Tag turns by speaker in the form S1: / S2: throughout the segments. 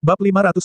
S1: Bab 597,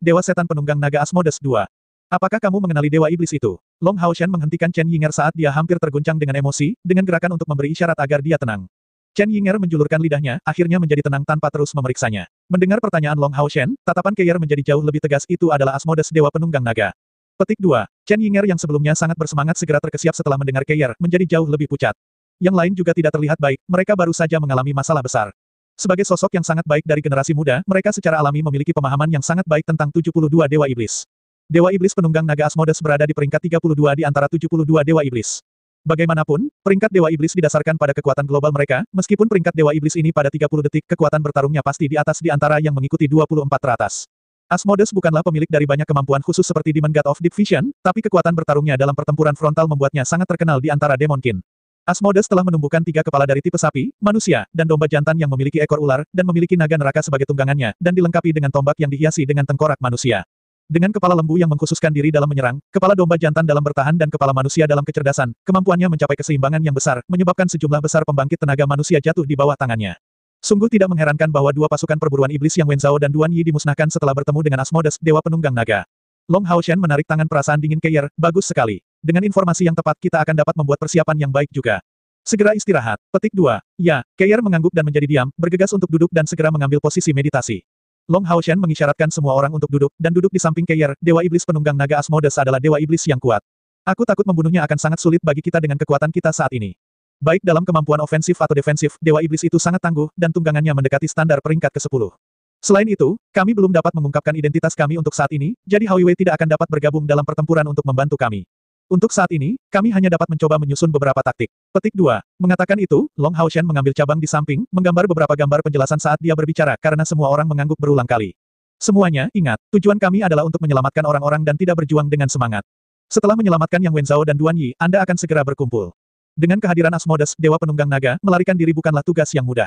S1: Dewa Setan Penunggang Naga Asmodes II. Apakah kamu mengenali Dewa Iblis itu? Long Haoshan menghentikan Chen Yinger saat dia hampir terguncang dengan emosi, dengan gerakan untuk memberi isyarat agar dia tenang. Chen Yinger menjulurkan lidahnya, akhirnya menjadi tenang tanpa terus memeriksanya. Mendengar pertanyaan Long Haoshan, tatapan Keir menjadi jauh lebih tegas itu adalah Asmodes Dewa Penunggang Naga. Petik 2. Chen Yinger yang sebelumnya sangat bersemangat segera terkesiap setelah mendengar Keir, menjadi jauh lebih pucat. Yang lain juga tidak terlihat baik, mereka baru saja mengalami masalah besar. Sebagai sosok yang sangat baik dari generasi muda, mereka secara alami memiliki pemahaman yang sangat baik tentang 72 Dewa Iblis. Dewa Iblis penunggang naga Asmodes berada di peringkat 32 di antara 72 Dewa Iblis. Bagaimanapun, peringkat Dewa Iblis didasarkan pada kekuatan global mereka, meskipun peringkat Dewa Iblis ini pada 30 detik kekuatan bertarungnya pasti di atas di antara yang mengikuti 24 teratas. Asmodes bukanlah pemilik dari banyak kemampuan khusus seperti Demon God of Deep Vision, tapi kekuatan bertarungnya dalam pertempuran frontal membuatnya sangat terkenal di antara Demon Kin. Asmodes telah menumbuhkan tiga kepala dari tipe sapi, manusia, dan domba jantan yang memiliki ekor ular, dan memiliki naga neraka sebagai tunggangannya, dan dilengkapi dengan tombak yang dihiasi dengan tengkorak manusia. Dengan kepala lembu yang mengkhususkan diri dalam menyerang, kepala domba jantan dalam bertahan dan kepala manusia dalam kecerdasan, kemampuannya mencapai keseimbangan yang besar, menyebabkan sejumlah besar pembangkit tenaga manusia jatuh di bawah tangannya. Sungguh tidak mengherankan bahwa dua pasukan perburuan iblis yang Wenzhao dan Duan Yi dimusnahkan setelah bertemu dengan Asmodes, dewa penunggang naga. Long Haoshan menarik tangan perasaan dingin Keir, bagus sekali. Dengan informasi yang tepat kita akan dapat membuat persiapan yang baik juga. Segera istirahat. Petik 2. Ya, Keir mengangguk dan menjadi diam, bergegas untuk duduk dan segera mengambil posisi meditasi. Long Haoshan mengisyaratkan semua orang untuk duduk, dan duduk di samping Keir, Dewa Iblis Penunggang Naga Asmodes adalah Dewa Iblis yang kuat. Aku takut membunuhnya akan sangat sulit bagi kita dengan kekuatan kita saat ini. Baik dalam kemampuan ofensif atau defensif, Dewa Iblis itu sangat tangguh, dan tunggangannya mendekati standar peringkat ke-10. Selain itu, kami belum dapat mengungkapkan identitas kami untuk saat ini, jadi Wei tidak akan dapat bergabung dalam pertempuran untuk membantu kami. Untuk saat ini, kami hanya dapat mencoba menyusun beberapa taktik. Petik 2. Mengatakan itu, Long Haoshan mengambil cabang di samping, menggambar beberapa gambar penjelasan saat dia berbicara karena semua orang mengangguk berulang kali. Semuanya, ingat, tujuan kami adalah untuk menyelamatkan orang-orang dan tidak berjuang dengan semangat. Setelah menyelamatkan Yang Wenzhao dan Duan Yi, Anda akan segera berkumpul. Dengan kehadiran Asmodes, Dewa Penunggang Naga, melarikan diri bukanlah tugas yang mudah.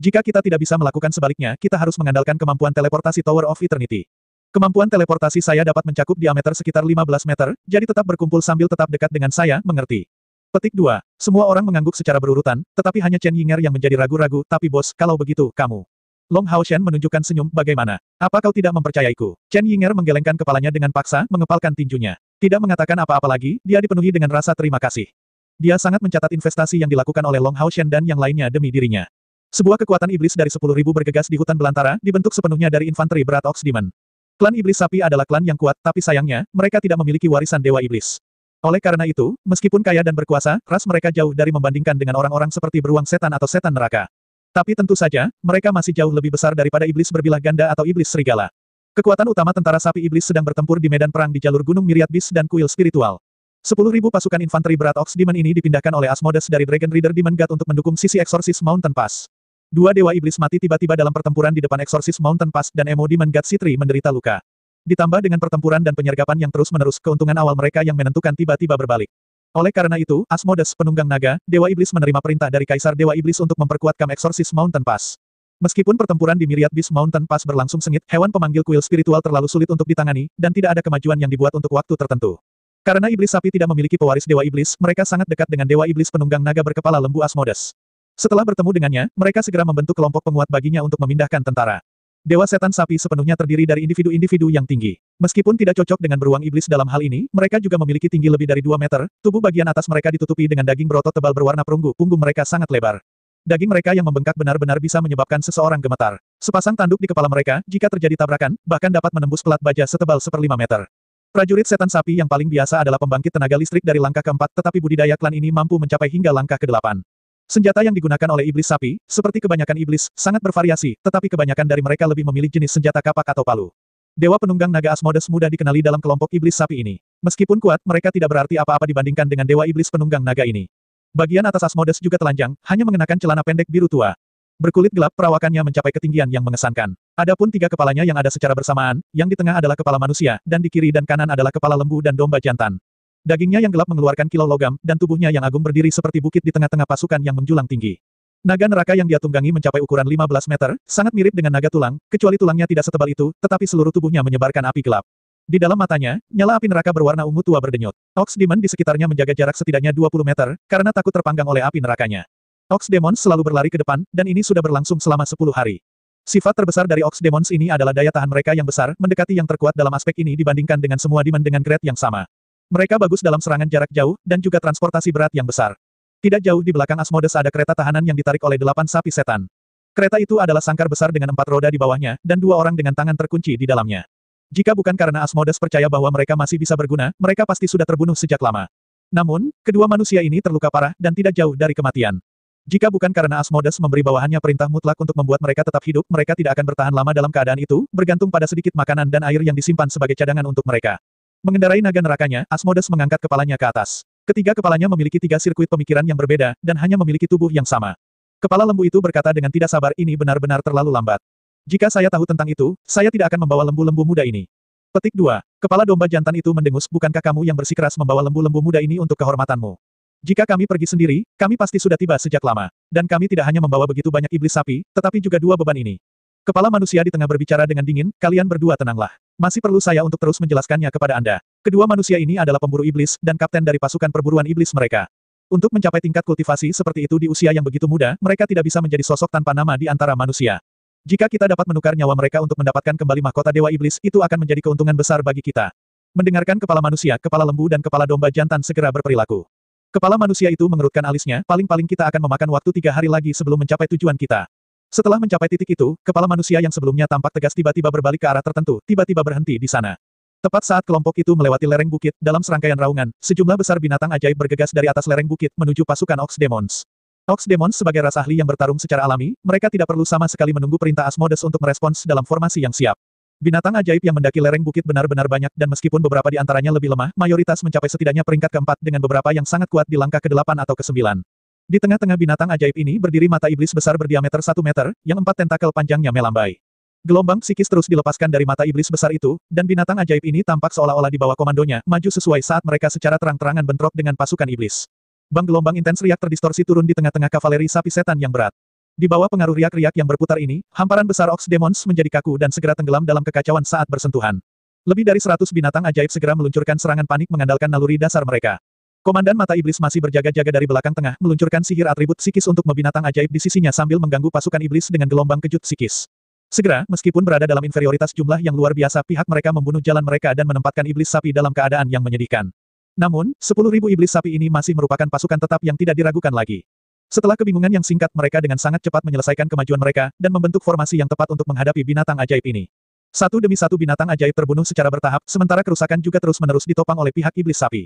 S1: Jika kita tidak bisa melakukan sebaliknya, kita harus mengandalkan kemampuan teleportasi Tower of Eternity. Kemampuan teleportasi saya dapat mencakup diameter sekitar 15 meter, jadi tetap berkumpul sambil tetap dekat dengan saya, mengerti. Petik 2. Semua orang mengangguk secara berurutan, tetapi hanya Chen Yinger yang menjadi ragu-ragu, tapi bos, kalau begitu, kamu. Long Hao Shen menunjukkan senyum, bagaimana? Apa kau tidak mempercayaiku? Chen Yinger menggelengkan kepalanya dengan paksa, mengepalkan tinjunya. Tidak mengatakan apa-apa lagi, dia dipenuhi dengan rasa terima kasih. Dia sangat mencatat investasi yang dilakukan oleh Long Hao Shen dan yang lainnya demi dirinya. Sebuah kekuatan iblis dari 10.000 bergegas di hutan belantara, dibentuk sepenuhnya dari infanteri berat Ox Demon. Klan Iblis Sapi adalah klan yang kuat, tapi sayangnya, mereka tidak memiliki warisan Dewa Iblis. Oleh karena itu, meskipun kaya dan berkuasa, ras mereka jauh dari membandingkan dengan orang-orang seperti beruang setan atau setan neraka. Tapi tentu saja, mereka masih jauh lebih besar daripada iblis berbilah ganda atau iblis serigala. Kekuatan utama tentara sapi iblis sedang bertempur di medan perang di jalur Gunung Miriat Bis dan Kuil Spiritual. Sepuluh ribu pasukan infanteri berat Ox Demon ini dipindahkan oleh Asmodes dari Dragon Reader Demon God untuk mendukung sisi eksorsis Mountain Pass. Dua dewa iblis mati tiba-tiba dalam pertempuran di depan Exorcist Mountain Pass dan Emo Demon God Citri menderita luka. Ditambah dengan pertempuran dan penyergapan yang terus-menerus, keuntungan awal mereka yang menentukan tiba-tiba berbalik. Oleh karena itu, Asmodes, penunggang naga, Dewa Iblis menerima perintah dari Kaisar Dewa Iblis untuk memperkuat Camp Exorcist Mountain Pass. Meskipun pertempuran di Myriad Beast Mountain Pass berlangsung sengit, hewan pemanggil kuil spiritual terlalu sulit untuk ditangani, dan tidak ada kemajuan yang dibuat untuk waktu tertentu. Karena Iblis Sapi tidak memiliki pewaris Dewa Iblis, mereka sangat dekat dengan Dewa Iblis penunggang naga berkepala lembu Asmodes. Setelah bertemu dengannya, mereka segera membentuk kelompok penguat baginya untuk memindahkan tentara. Dewa setan sapi sepenuhnya terdiri dari individu-individu yang tinggi. Meskipun tidak cocok dengan beruang iblis dalam hal ini, mereka juga memiliki tinggi lebih dari 2 meter, tubuh bagian atas mereka ditutupi dengan daging berotot tebal berwarna perunggu, punggung mereka sangat lebar. Daging mereka yang membengkak benar-benar bisa menyebabkan seseorang gemetar. Sepasang tanduk di kepala mereka, jika terjadi tabrakan, bahkan dapat menembus pelat baja setebal seperlima meter. Prajurit setan sapi yang paling biasa adalah pembangkit tenaga listrik dari langkah keempat, tetapi budidaya klan ini mampu mencapai hingga langkah ke-8. Senjata yang digunakan oleh iblis sapi, seperti kebanyakan iblis, sangat bervariasi, tetapi kebanyakan dari mereka lebih memilih jenis senjata kapak atau palu. Dewa penunggang naga Asmodes mudah dikenali dalam kelompok iblis sapi ini. Meskipun kuat, mereka tidak berarti apa-apa dibandingkan dengan dewa iblis penunggang naga ini. Bagian atas Asmodes juga telanjang, hanya mengenakan celana pendek biru tua. Berkulit gelap perawakannya mencapai ketinggian yang mengesankan. Adapun tiga kepalanya yang ada secara bersamaan, yang di tengah adalah kepala manusia, dan di kiri dan kanan adalah kepala lembu dan domba jantan. Dagingnya yang gelap mengeluarkan kilau logam, dan tubuhnya yang agung berdiri seperti bukit di tengah-tengah pasukan yang menjulang tinggi. Naga neraka yang dia tunggangi mencapai ukuran 15 meter, sangat mirip dengan naga tulang, kecuali tulangnya tidak setebal itu, tetapi seluruh tubuhnya menyebarkan api gelap. Di dalam matanya, nyala api neraka berwarna ungu tua berdenyut. Ox Demon di sekitarnya menjaga jarak setidaknya 20 meter, karena takut terpanggang oleh api nerakanya. Ox Demon selalu berlari ke depan, dan ini sudah berlangsung selama 10 hari. Sifat terbesar dari Ox Demons ini adalah daya tahan mereka yang besar, mendekati yang terkuat dalam aspek ini dibandingkan dengan semua demon dengan grade yang sama. Mereka bagus dalam serangan jarak jauh, dan juga transportasi berat yang besar. Tidak jauh di belakang Asmodes ada kereta tahanan yang ditarik oleh delapan sapi setan. Kereta itu adalah sangkar besar dengan empat roda di bawahnya, dan dua orang dengan tangan terkunci di dalamnya. Jika bukan karena Asmodes percaya bahwa mereka masih bisa berguna, mereka pasti sudah terbunuh sejak lama. Namun, kedua manusia ini terluka parah dan tidak jauh dari kematian. Jika bukan karena Asmodes memberi bawahannya perintah mutlak untuk membuat mereka tetap hidup, mereka tidak akan bertahan lama dalam keadaan itu, bergantung pada sedikit makanan dan air yang disimpan sebagai cadangan untuk mereka. Mengendarai naga nerakanya, Asmodes mengangkat kepalanya ke atas. Ketiga kepalanya memiliki tiga sirkuit pemikiran yang berbeda, dan hanya memiliki tubuh yang sama. Kepala lembu itu berkata dengan tidak sabar ini benar-benar terlalu lambat. Jika saya tahu tentang itu, saya tidak akan membawa lembu-lembu muda ini. Petik 2. Kepala domba jantan itu mendengus, bukankah kamu yang bersikeras membawa lembu-lembu muda ini untuk kehormatanmu? Jika kami pergi sendiri, kami pasti sudah tiba sejak lama. Dan kami tidak hanya membawa begitu banyak iblis sapi, tetapi juga dua beban ini. Kepala manusia di tengah berbicara dengan dingin, kalian berdua tenanglah. Masih perlu saya untuk terus menjelaskannya kepada Anda. Kedua manusia ini adalah pemburu iblis, dan kapten dari pasukan perburuan iblis mereka. Untuk mencapai tingkat kultivasi seperti itu di usia yang begitu muda, mereka tidak bisa menjadi sosok tanpa nama di antara manusia. Jika kita dapat menukar nyawa mereka untuk mendapatkan kembali mahkota Dewa Iblis, itu akan menjadi keuntungan besar bagi kita. Mendengarkan kepala manusia, kepala lembu dan kepala domba jantan segera berperilaku. Kepala manusia itu mengerutkan alisnya, paling-paling kita akan memakan waktu tiga hari lagi sebelum mencapai tujuan kita. Setelah mencapai titik itu, kepala manusia yang sebelumnya tampak tegas tiba-tiba berbalik ke arah tertentu, tiba-tiba berhenti di sana. Tepat saat kelompok itu melewati lereng bukit, dalam serangkaian raungan, sejumlah besar binatang ajaib bergegas dari atas lereng bukit menuju pasukan Ox Demons. Ox Demons sebagai ras ahli yang bertarung secara alami, mereka tidak perlu sama sekali menunggu perintah Asmodes untuk merespons dalam formasi yang siap. Binatang ajaib yang mendaki lereng bukit benar-benar banyak dan meskipun beberapa di antaranya lebih lemah, mayoritas mencapai setidaknya peringkat keempat dengan beberapa yang sangat kuat di langkah ke-8 atau ke-9. Di tengah-tengah binatang ajaib ini berdiri mata iblis besar berdiameter 1 meter, yang empat tentakel panjangnya melambai. Gelombang psikis terus dilepaskan dari mata iblis besar itu, dan binatang ajaib ini tampak seolah-olah di bawah komandonya, maju sesuai saat mereka secara terang-terangan bentrok dengan pasukan iblis. Bang gelombang intens riak terdistorsi turun di tengah-tengah kavaleri sapi setan yang berat. Di bawah pengaruh riak-riak yang berputar ini, hamparan besar Ox Demons menjadi kaku dan segera tenggelam dalam kekacauan saat bersentuhan. Lebih dari seratus binatang ajaib segera meluncurkan serangan panik mengandalkan naluri dasar mereka. Komandan mata iblis masih berjaga-jaga dari belakang tengah, meluncurkan sihir atribut psikis untuk membinatang ajaib di sisinya sambil mengganggu pasukan iblis dengan gelombang kejut psikis. Segera, meskipun berada dalam inferioritas jumlah yang luar biasa, pihak mereka membunuh jalan mereka dan menempatkan iblis sapi dalam keadaan yang menyedihkan. Namun, sepuluh ribu iblis sapi ini masih merupakan pasukan tetap yang tidak diragukan lagi. Setelah kebingungan yang singkat mereka dengan sangat cepat menyelesaikan kemajuan mereka, dan membentuk formasi yang tepat untuk menghadapi binatang ajaib ini. Satu demi satu binatang ajaib terbunuh secara bertahap, sementara kerusakan juga terus-menerus ditopang oleh pihak iblis sapi.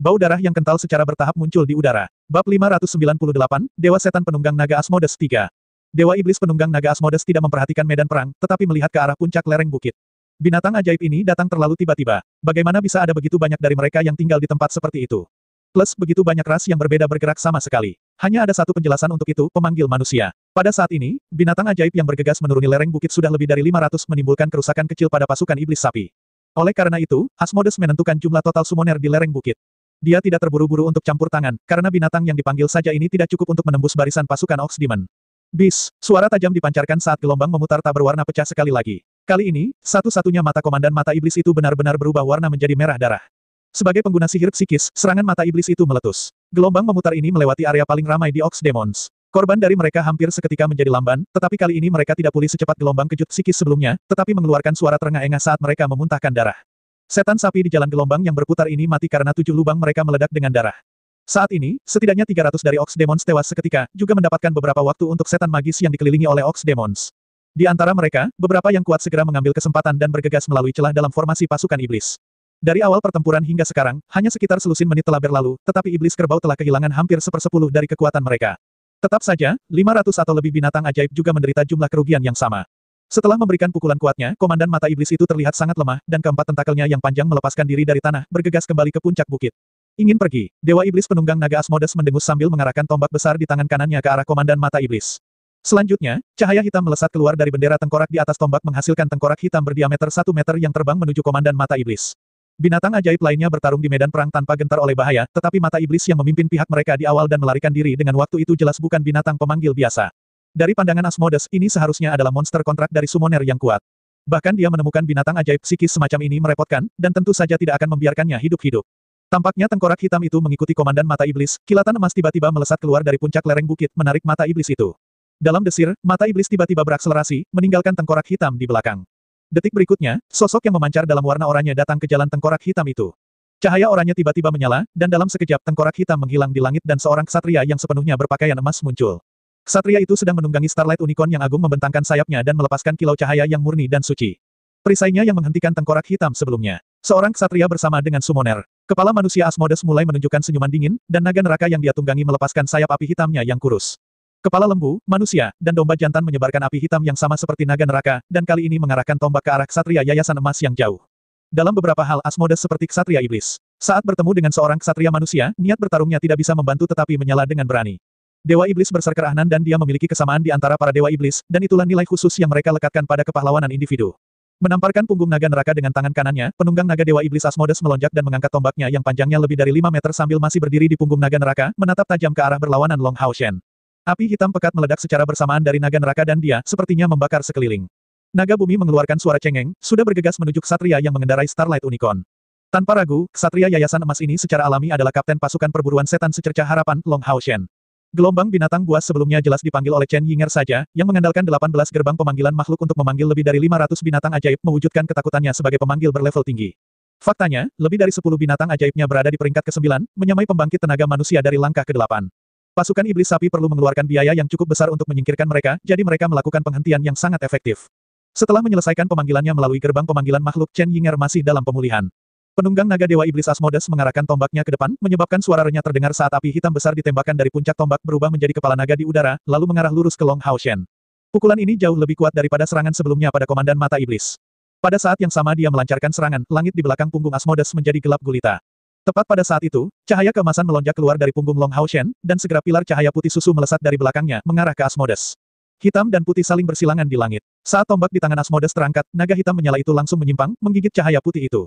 S1: Bau darah yang kental secara bertahap muncul di udara. Bab 598, Dewa Setan Penunggang Naga Asmodes 3. Dewa Iblis Penunggang Naga Asmodes tidak memperhatikan medan perang, tetapi melihat ke arah puncak lereng bukit. Binatang ajaib ini datang terlalu tiba-tiba. Bagaimana bisa ada begitu banyak dari mereka yang tinggal di tempat seperti itu? Plus begitu banyak ras yang berbeda bergerak sama sekali. Hanya ada satu penjelasan untuk itu, pemanggil manusia. Pada saat ini, binatang ajaib yang bergegas menuruni lereng bukit sudah lebih dari 500 menimbulkan kerusakan kecil pada pasukan iblis sapi. Oleh karena itu, Asmodes menentukan jumlah total summoner di lereng bukit. Dia tidak terburu-buru untuk campur tangan, karena binatang yang dipanggil saja ini tidak cukup untuk menembus barisan pasukan Ox Demon. Bis, suara tajam dipancarkan saat gelombang memutar tak berwarna pecah sekali lagi. Kali ini, satu-satunya mata komandan mata iblis itu benar-benar berubah warna menjadi merah darah. Sebagai pengguna sihir psikis, serangan mata iblis itu meletus. Gelombang memutar ini melewati area paling ramai di Ox Demons. Korban dari mereka hampir seketika menjadi lamban, tetapi kali ini mereka tidak pulih secepat gelombang kejut psikis sebelumnya, tetapi mengeluarkan suara terengah-engah saat mereka memuntahkan darah. Setan sapi di jalan gelombang yang berputar ini mati karena tujuh lubang mereka meledak dengan darah. Saat ini, setidaknya 300 dari Ox Demons tewas seketika, juga mendapatkan beberapa waktu untuk setan magis yang dikelilingi oleh Ox Demons. Di antara mereka, beberapa yang kuat segera mengambil kesempatan dan bergegas melalui celah dalam formasi pasukan iblis. Dari awal pertempuran hingga sekarang, hanya sekitar selusin menit telah berlalu, tetapi iblis kerbau telah kehilangan hampir sepersepuluh dari kekuatan mereka. Tetap saja, 500 atau lebih binatang ajaib juga menderita jumlah kerugian yang sama. Setelah memberikan pukulan kuatnya, komandan mata iblis itu terlihat sangat lemah, dan keempat tentakelnya yang panjang melepaskan diri dari tanah, bergegas kembali ke puncak bukit. Ingin pergi, Dewa Iblis penunggang naga Asmodes mendengus sambil mengarahkan tombak besar di tangan kanannya ke arah komandan mata iblis. Selanjutnya, cahaya hitam melesat keluar dari bendera tengkorak di atas tombak menghasilkan tengkorak hitam berdiameter 1 meter yang terbang menuju komandan mata iblis. Binatang ajaib lainnya bertarung di medan perang tanpa gentar oleh bahaya, tetapi mata iblis yang memimpin pihak mereka di awal dan melarikan diri dengan waktu itu jelas bukan binatang pemanggil biasa. Dari pandangan Asmodes, ini seharusnya adalah monster kontrak dari summoner yang kuat. Bahkan dia menemukan binatang ajaib psikis semacam ini merepotkan, dan tentu saja tidak akan membiarkannya hidup-hidup. Tampaknya tengkorak hitam itu mengikuti komandan mata iblis, kilatan emas tiba-tiba melesat keluar dari puncak lereng bukit menarik mata iblis itu. Dalam desir, mata iblis tiba-tiba berakselerasi, meninggalkan tengkorak hitam di belakang. Detik berikutnya, sosok yang memancar dalam warna oranye datang ke jalan tengkorak hitam itu. Cahaya oranye tiba-tiba menyala, dan dalam sekejap tengkorak hitam menghilang di langit dan seorang ksatria yang sepenuhnya berpakaian emas muncul. Ksatria itu sedang menunggangi Starlight Unicorn yang agung membentangkan sayapnya dan melepaskan kilau cahaya yang murni dan suci. Perisainya yang menghentikan tengkorak hitam sebelumnya. Seorang ksatria bersama dengan summoner. Kepala manusia Asmodes mulai menunjukkan senyuman dingin, dan naga neraka yang dia tunggangi melepaskan sayap api hitamnya yang kurus. Kepala lembu, manusia, dan domba jantan menyebarkan api hitam yang sama seperti naga neraka, dan kali ini mengarahkan tombak ke arah ksatria yayasan emas yang jauh. Dalam beberapa hal Asmodes seperti ksatria iblis. Saat bertemu dengan seorang ksatria manusia, niat bertarungnya tidak bisa membantu tetapi menyala dengan berani. Dewa Iblis berserker ahnan dan dia memiliki kesamaan di antara para Dewa Iblis, dan itulah nilai khusus yang mereka lekatkan pada kepahlawanan individu. Menamparkan punggung naga neraka dengan tangan kanannya, penunggang naga Dewa Iblis Asmodes melonjak dan mengangkat tombaknya yang panjangnya lebih dari 5 meter sambil masih berdiri di punggung naga neraka, menatap tajam ke arah berlawanan Long Hao Shen. Api hitam pekat meledak secara bersamaan dari naga neraka dan dia, sepertinya membakar sekeliling. Naga bumi mengeluarkan suara cengeng, sudah bergegas menuju Ksatria yang mengendarai Starlight Unicorn. Tanpa ragu, Ksatria Yayasan Emas ini secara alami adalah kapten pasukan perburuan setan secercah harapan, Long Hao Shen. Gelombang binatang buas sebelumnya jelas dipanggil oleh Chen Yinger saja, yang mengandalkan 18 gerbang pemanggilan makhluk untuk memanggil lebih dari 500 binatang ajaib mewujudkan ketakutannya sebagai pemanggil berlevel tinggi. Faktanya, lebih dari 10 binatang ajaibnya berada di peringkat ke-9, menyamai pembangkit tenaga manusia dari langkah ke-8. Pasukan iblis sapi perlu mengeluarkan biaya yang cukup besar untuk menyingkirkan mereka, jadi mereka melakukan penghentian yang sangat efektif. Setelah menyelesaikan pemanggilannya melalui gerbang pemanggilan makhluk Chen Yinger masih dalam pemulihan. Penunggang naga Dewa Iblis Asmodes mengarahkan tombaknya ke depan, menyebabkan suara renyah terdengar saat api hitam besar ditembakkan dari puncak tombak berubah menjadi kepala naga di udara, lalu mengarah lurus ke Long Hao Shen. Pukulan ini jauh lebih kuat daripada serangan sebelumnya pada Komandan Mata Iblis. Pada saat yang sama dia melancarkan serangan, langit di belakang punggung Asmodes menjadi gelap gulita. Tepat pada saat itu, cahaya keemasan melonjak keluar dari punggung Long Hao Shen, dan segera pilar cahaya putih susu melesat dari belakangnya, mengarah ke Asmodes. Hitam dan putih saling bersilangan di langit. Saat tombak di tangan Asmodes terangkat, naga hitam menyala itu langsung menyimpang, menggigit cahaya putih itu.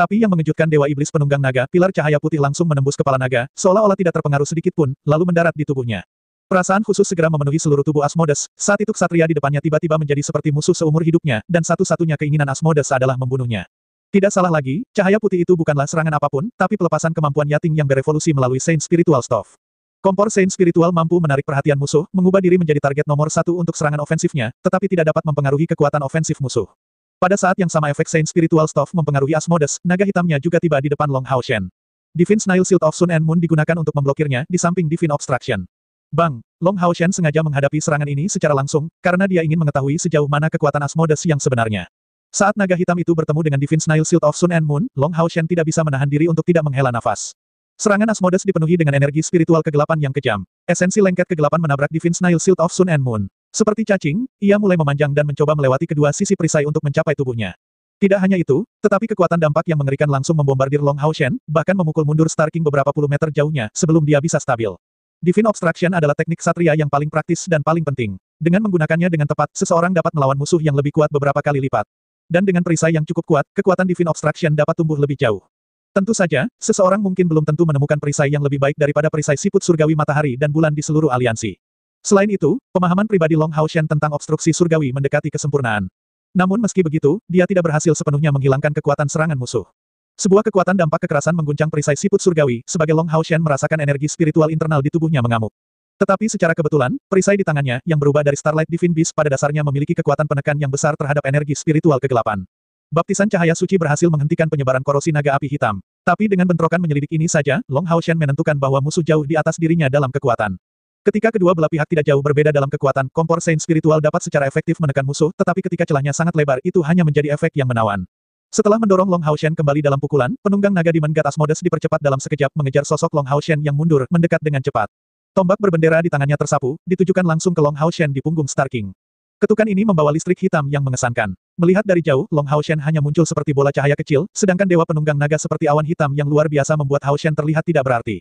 S1: Tapi yang mengejutkan Dewa Iblis penunggang naga, pilar cahaya putih langsung menembus kepala naga, seolah-olah tidak terpengaruh sedikit pun, lalu mendarat di tubuhnya. Perasaan khusus segera memenuhi seluruh tubuh Asmodes, saat itu Ksatria di depannya tiba-tiba menjadi seperti musuh seumur hidupnya, dan satu-satunya keinginan Asmodes adalah membunuhnya. Tidak salah lagi, cahaya putih itu bukanlah serangan apa pun, tapi pelepasan kemampuan Yating yang berevolusi melalui Saint Spiritual Stuff. Kompor Saint Spiritual mampu menarik perhatian musuh, mengubah diri menjadi target nomor satu untuk serangan ofensifnya, tetapi tidak dapat mempengaruhi kekuatan ofensif musuh. Pada saat yang sama efek Saint Spiritual Stuff mempengaruhi Asmodes, naga hitamnya juga tiba di depan Long Hao Shen. Divine Snail Shield of Sun and Moon digunakan untuk memblokirnya, di samping Divine Obstruction. Bang, Long Hao Shen sengaja menghadapi serangan ini secara langsung, karena dia ingin mengetahui sejauh mana kekuatan Asmodes yang sebenarnya. Saat naga hitam itu bertemu dengan Divine Snail Shield of Sun and Moon, Long Hao Shen tidak bisa menahan diri untuk tidak menghela nafas. Serangan Asmodes dipenuhi dengan energi spiritual kegelapan yang kejam. Esensi lengket kegelapan menabrak Divine Snail Shield of Sun and Moon. Seperti cacing, ia mulai memanjang dan mencoba melewati kedua sisi perisai untuk mencapai tubuhnya. Tidak hanya itu, tetapi kekuatan dampak yang mengerikan langsung membombardir Long Hao Shen, bahkan memukul mundur Star King beberapa puluh meter jauhnya, sebelum dia bisa stabil. Divine Obstruction adalah teknik satria yang paling praktis dan paling penting. Dengan menggunakannya dengan tepat, seseorang dapat melawan musuh yang lebih kuat beberapa kali lipat. Dan dengan perisai yang cukup kuat, kekuatan Divine Obstruction dapat tumbuh lebih jauh. Tentu saja, seseorang mungkin belum tentu menemukan perisai yang lebih baik daripada perisai siput surgawi matahari dan bulan di seluruh aliansi. Selain itu, pemahaman pribadi Long Hao Shen tentang obstruksi surgawi mendekati kesempurnaan. Namun meski begitu, dia tidak berhasil sepenuhnya menghilangkan kekuatan serangan musuh. Sebuah kekuatan dampak kekerasan mengguncang perisai siput surgawi, sebagai Long Hao Shen merasakan energi spiritual internal di tubuhnya mengamuk. Tetapi secara kebetulan, perisai di tangannya, yang berubah dari Starlight Divine Beast pada dasarnya memiliki kekuatan penekan yang besar terhadap energi spiritual kegelapan. Baptisan cahaya suci berhasil menghentikan penyebaran korosi naga api hitam. Tapi dengan bentrokan menyelidik ini saja, Long Hao Shen menentukan bahwa musuh jauh di atas dirinya dalam kekuatan. Ketika kedua belah pihak tidak jauh berbeda dalam kekuatan, kompor Saint spiritual dapat secara efektif menekan musuh, tetapi ketika celahnya sangat lebar itu hanya menjadi efek yang menawan. Setelah mendorong Long Hao Shen kembali dalam pukulan, penunggang naga di God Asmodes dipercepat dalam sekejap mengejar sosok Long Hao Shen yang mundur, mendekat dengan cepat. Tombak berbendera di tangannya tersapu, ditujukan langsung ke Long Hao Shen di punggung Star King. Ketukan ini membawa listrik hitam yang mengesankan. Melihat dari jauh, Long Hao Shen hanya muncul seperti bola cahaya kecil, sedangkan dewa penunggang naga seperti awan hitam yang luar biasa membuat Hao Shen terlihat tidak berarti.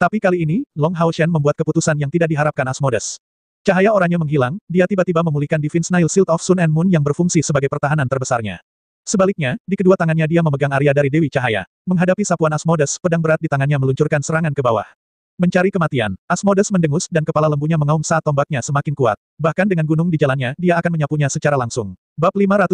S1: Tapi kali ini, Long Hao Shen membuat keputusan yang tidak diharapkan Asmodes. Cahaya oranye menghilang, dia tiba-tiba memulihkan Divine Snail Shield of Sun and Moon yang berfungsi sebagai pertahanan terbesarnya. Sebaliknya, di kedua tangannya dia memegang Arya dari Dewi Cahaya. Menghadapi sapuan Asmodes, pedang berat di tangannya meluncurkan serangan ke bawah. Mencari kematian, Asmodes mendengus dan kepala lembunya mengaum saat tombaknya semakin kuat. Bahkan dengan gunung di jalannya, dia akan menyapunya secara langsung. Bab 599,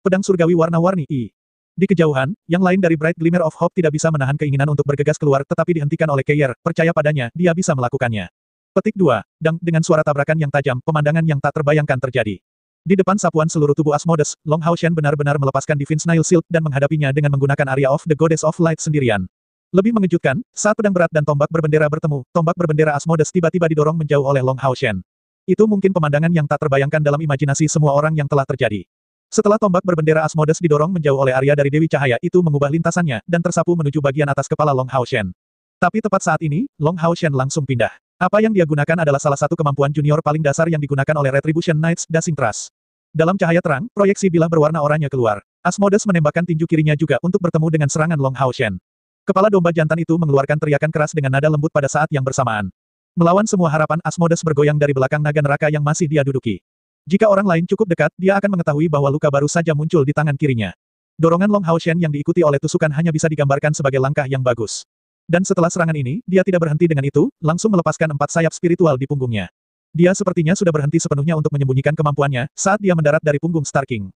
S1: Pedang Surgawi Warna-Warni I. Di kejauhan, yang lain dari Bright Glimmer of Hope tidak bisa menahan keinginan untuk bergegas keluar tetapi dihentikan oleh Keyer, percaya padanya, dia bisa melakukannya. Petik 2. Dan dengan suara tabrakan yang tajam, pemandangan yang tak terbayangkan terjadi. Di depan sapuan seluruh tubuh Asmodes, Long Hao Shen benar-benar melepaskan Divine Snail Shield dan menghadapinya dengan menggunakan area of the Goddess of Light sendirian. Lebih mengejutkan, saat pedang berat dan tombak berbendera bertemu, tombak berbendera Asmodes tiba-tiba didorong menjauh oleh Long Hao Shen. Itu mungkin pemandangan yang tak terbayangkan dalam imajinasi semua orang yang telah terjadi. Setelah tombak berbendera Asmodes didorong menjauh oleh Arya dari Dewi Cahaya itu mengubah lintasannya dan tersapu menuju bagian atas kepala Long Hao Shen. Tapi tepat saat ini, Long Hao Shen langsung pindah. Apa yang dia gunakan adalah salah satu kemampuan junior paling dasar yang digunakan oleh Retribution Knights, Dashing Trust. Dalam cahaya terang, proyeksi bilah berwarna oranye keluar. Asmodes menembakkan tinju kirinya juga untuk bertemu dengan serangan Long Hao Shen. Kepala domba jantan itu mengeluarkan teriakan keras dengan nada lembut pada saat yang bersamaan. Melawan semua harapan Asmodes bergoyang dari belakang naga neraka yang masih dia duduki. Jika orang lain cukup dekat, dia akan mengetahui bahwa luka baru saja muncul di tangan kirinya. Dorongan Long Hao Shen yang diikuti oleh tusukan hanya bisa digambarkan sebagai langkah yang bagus. Dan setelah serangan ini, dia tidak berhenti dengan itu, langsung melepaskan empat sayap spiritual di punggungnya. Dia sepertinya sudah berhenti sepenuhnya untuk menyembunyikan kemampuannya, saat dia mendarat dari punggung Star King.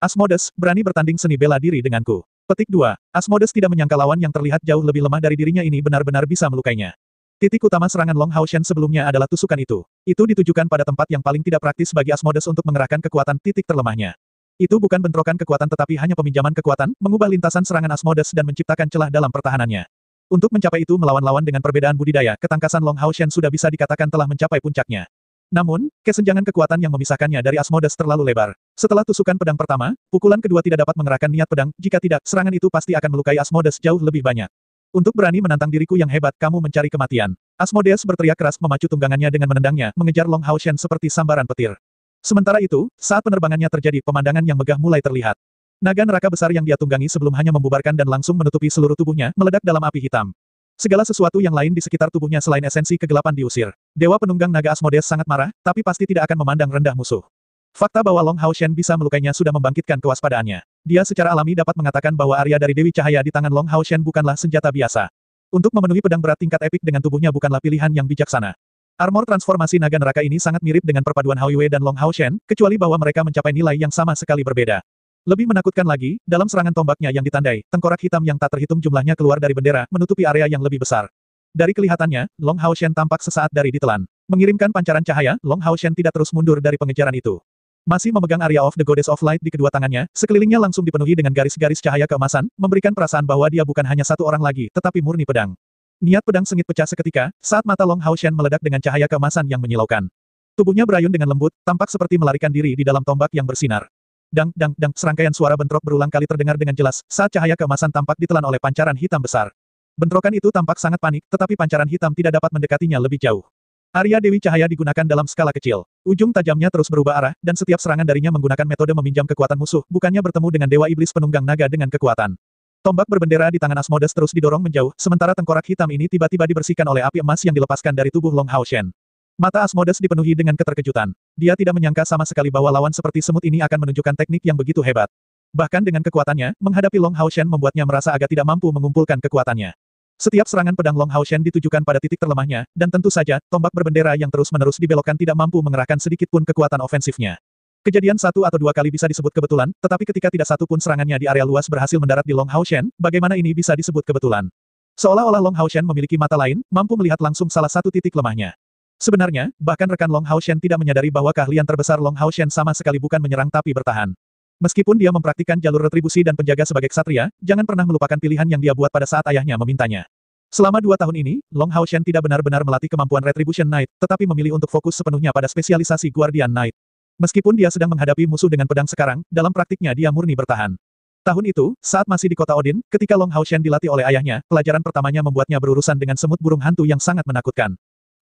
S1: Asmodes, berani bertanding seni bela diri denganku. Petik 2. Asmodes tidak menyangka lawan yang terlihat jauh lebih lemah dari dirinya ini benar-benar bisa melukainya. Titik utama serangan Long Hao Shen sebelumnya adalah tusukan itu. Itu ditujukan pada tempat yang paling tidak praktis bagi Asmodes untuk mengerahkan kekuatan titik terlemahnya. Itu bukan bentrokan kekuatan tetapi hanya peminjaman kekuatan, mengubah lintasan serangan Asmodes dan menciptakan celah dalam pertahanannya. Untuk mencapai itu melawan lawan dengan perbedaan budidaya, ketangkasan Long Hao Shen sudah bisa dikatakan telah mencapai puncaknya. Namun, kesenjangan kekuatan yang memisahkannya dari Asmodes terlalu lebar. Setelah tusukan pedang pertama, pukulan kedua tidak dapat mengerahkan niat pedang, jika tidak, serangan itu pasti akan melukai Asmodes jauh lebih banyak. Untuk berani menantang diriku yang hebat, kamu mencari kematian. Asmodeus berteriak keras memacu tunggangannya dengan menendangnya, mengejar Long Hao Shen seperti sambaran petir. Sementara itu, saat penerbangannya terjadi, pemandangan yang megah mulai terlihat. Naga neraka besar yang dia tunggangi sebelum hanya membubarkan dan langsung menutupi seluruh tubuhnya, meledak dalam api hitam. Segala sesuatu yang lain di sekitar tubuhnya selain esensi kegelapan diusir. Dewa penunggang naga Asmodeus sangat marah, tapi pasti tidak akan memandang rendah musuh. Fakta bahwa Long Hao Shen bisa melukainya sudah membangkitkan kewaspadaannya. Dia secara alami dapat mengatakan bahwa Arya dari Dewi Cahaya di tangan Long Hao Shen bukanlah senjata biasa. Untuk memenuhi pedang berat tingkat epik dengan tubuhnya bukanlah pilihan yang bijaksana. Armor transformasi naga neraka ini sangat mirip dengan perpaduan Hao Yue dan Long Hao Shen, kecuali bahwa mereka mencapai nilai yang sama sekali berbeda. Lebih menakutkan lagi, dalam serangan tombaknya yang ditandai, tengkorak hitam yang tak terhitung jumlahnya keluar dari bendera, menutupi area yang lebih besar. Dari kelihatannya, Long Hao Shen tampak sesaat dari ditelan. Mengirimkan pancaran cahaya, Long Hao Shen tidak terus mundur dari pengejaran itu. Masih memegang area of the Goddess of Light di kedua tangannya, sekelilingnya langsung dipenuhi dengan garis-garis cahaya keemasan, memberikan perasaan bahwa dia bukan hanya satu orang lagi, tetapi murni pedang. Niat pedang sengit pecah seketika, saat mata Long Hao Shen meledak dengan cahaya keemasan yang menyilaukan. Tubuhnya berayun dengan lembut, tampak seperti melarikan diri di dalam tombak yang bersinar. Dang, dang, dang, serangkaian suara bentrok berulang kali terdengar dengan jelas, saat cahaya keemasan tampak ditelan oleh pancaran hitam besar. Bentrokan itu tampak sangat panik, tetapi pancaran hitam tidak dapat mendekatinya lebih jauh. Arya Dewi Cahaya digunakan dalam skala kecil. Ujung tajamnya terus berubah arah, dan setiap serangan darinya menggunakan metode meminjam kekuatan musuh, bukannya bertemu dengan Dewa Iblis Penunggang Naga dengan kekuatan. Tombak berbendera di tangan Asmodes terus didorong menjauh, sementara tengkorak hitam ini tiba-tiba dibersihkan oleh api emas yang dilepaskan dari tubuh Long Hao Shen. Mata Asmodes dipenuhi dengan keterkejutan. Dia tidak menyangka sama sekali bahwa lawan seperti semut ini akan menunjukkan teknik yang begitu hebat. Bahkan dengan kekuatannya, menghadapi Long Hao Shen membuatnya merasa agak tidak mampu mengumpulkan kekuatannya. Setiap serangan pedang Long Hao Shen ditujukan pada titik terlemahnya, dan tentu saja, tombak berbendera yang terus-menerus dibelokkan tidak mampu mengerahkan sedikit pun kekuatan ofensifnya. Kejadian satu atau dua kali bisa disebut kebetulan, tetapi ketika tidak satu pun serangannya di area luas berhasil mendarat di Long Hao Shen, bagaimana ini bisa disebut kebetulan? Seolah-olah Long Hao Shen memiliki mata lain, mampu melihat langsung salah satu titik lemahnya. Sebenarnya, bahkan rekan Long Hao Shen tidak menyadari bahwa keahlian terbesar Long Hao Shen sama sekali bukan menyerang tapi bertahan. Meskipun dia mempraktikkan jalur retribusi dan penjaga sebagai ksatria, jangan pernah melupakan pilihan yang dia buat pada saat ayahnya memintanya. Selama dua tahun ini, Long Hao Shen tidak benar-benar melatih kemampuan Retribution Knight, tetapi memilih untuk fokus sepenuhnya pada spesialisasi Guardian Knight. Meskipun dia sedang menghadapi musuh dengan pedang sekarang, dalam praktiknya dia murni bertahan. Tahun itu, saat masih di kota Odin, ketika Long Hao Shen dilatih oleh ayahnya, pelajaran pertamanya membuatnya berurusan dengan semut burung hantu yang sangat menakutkan.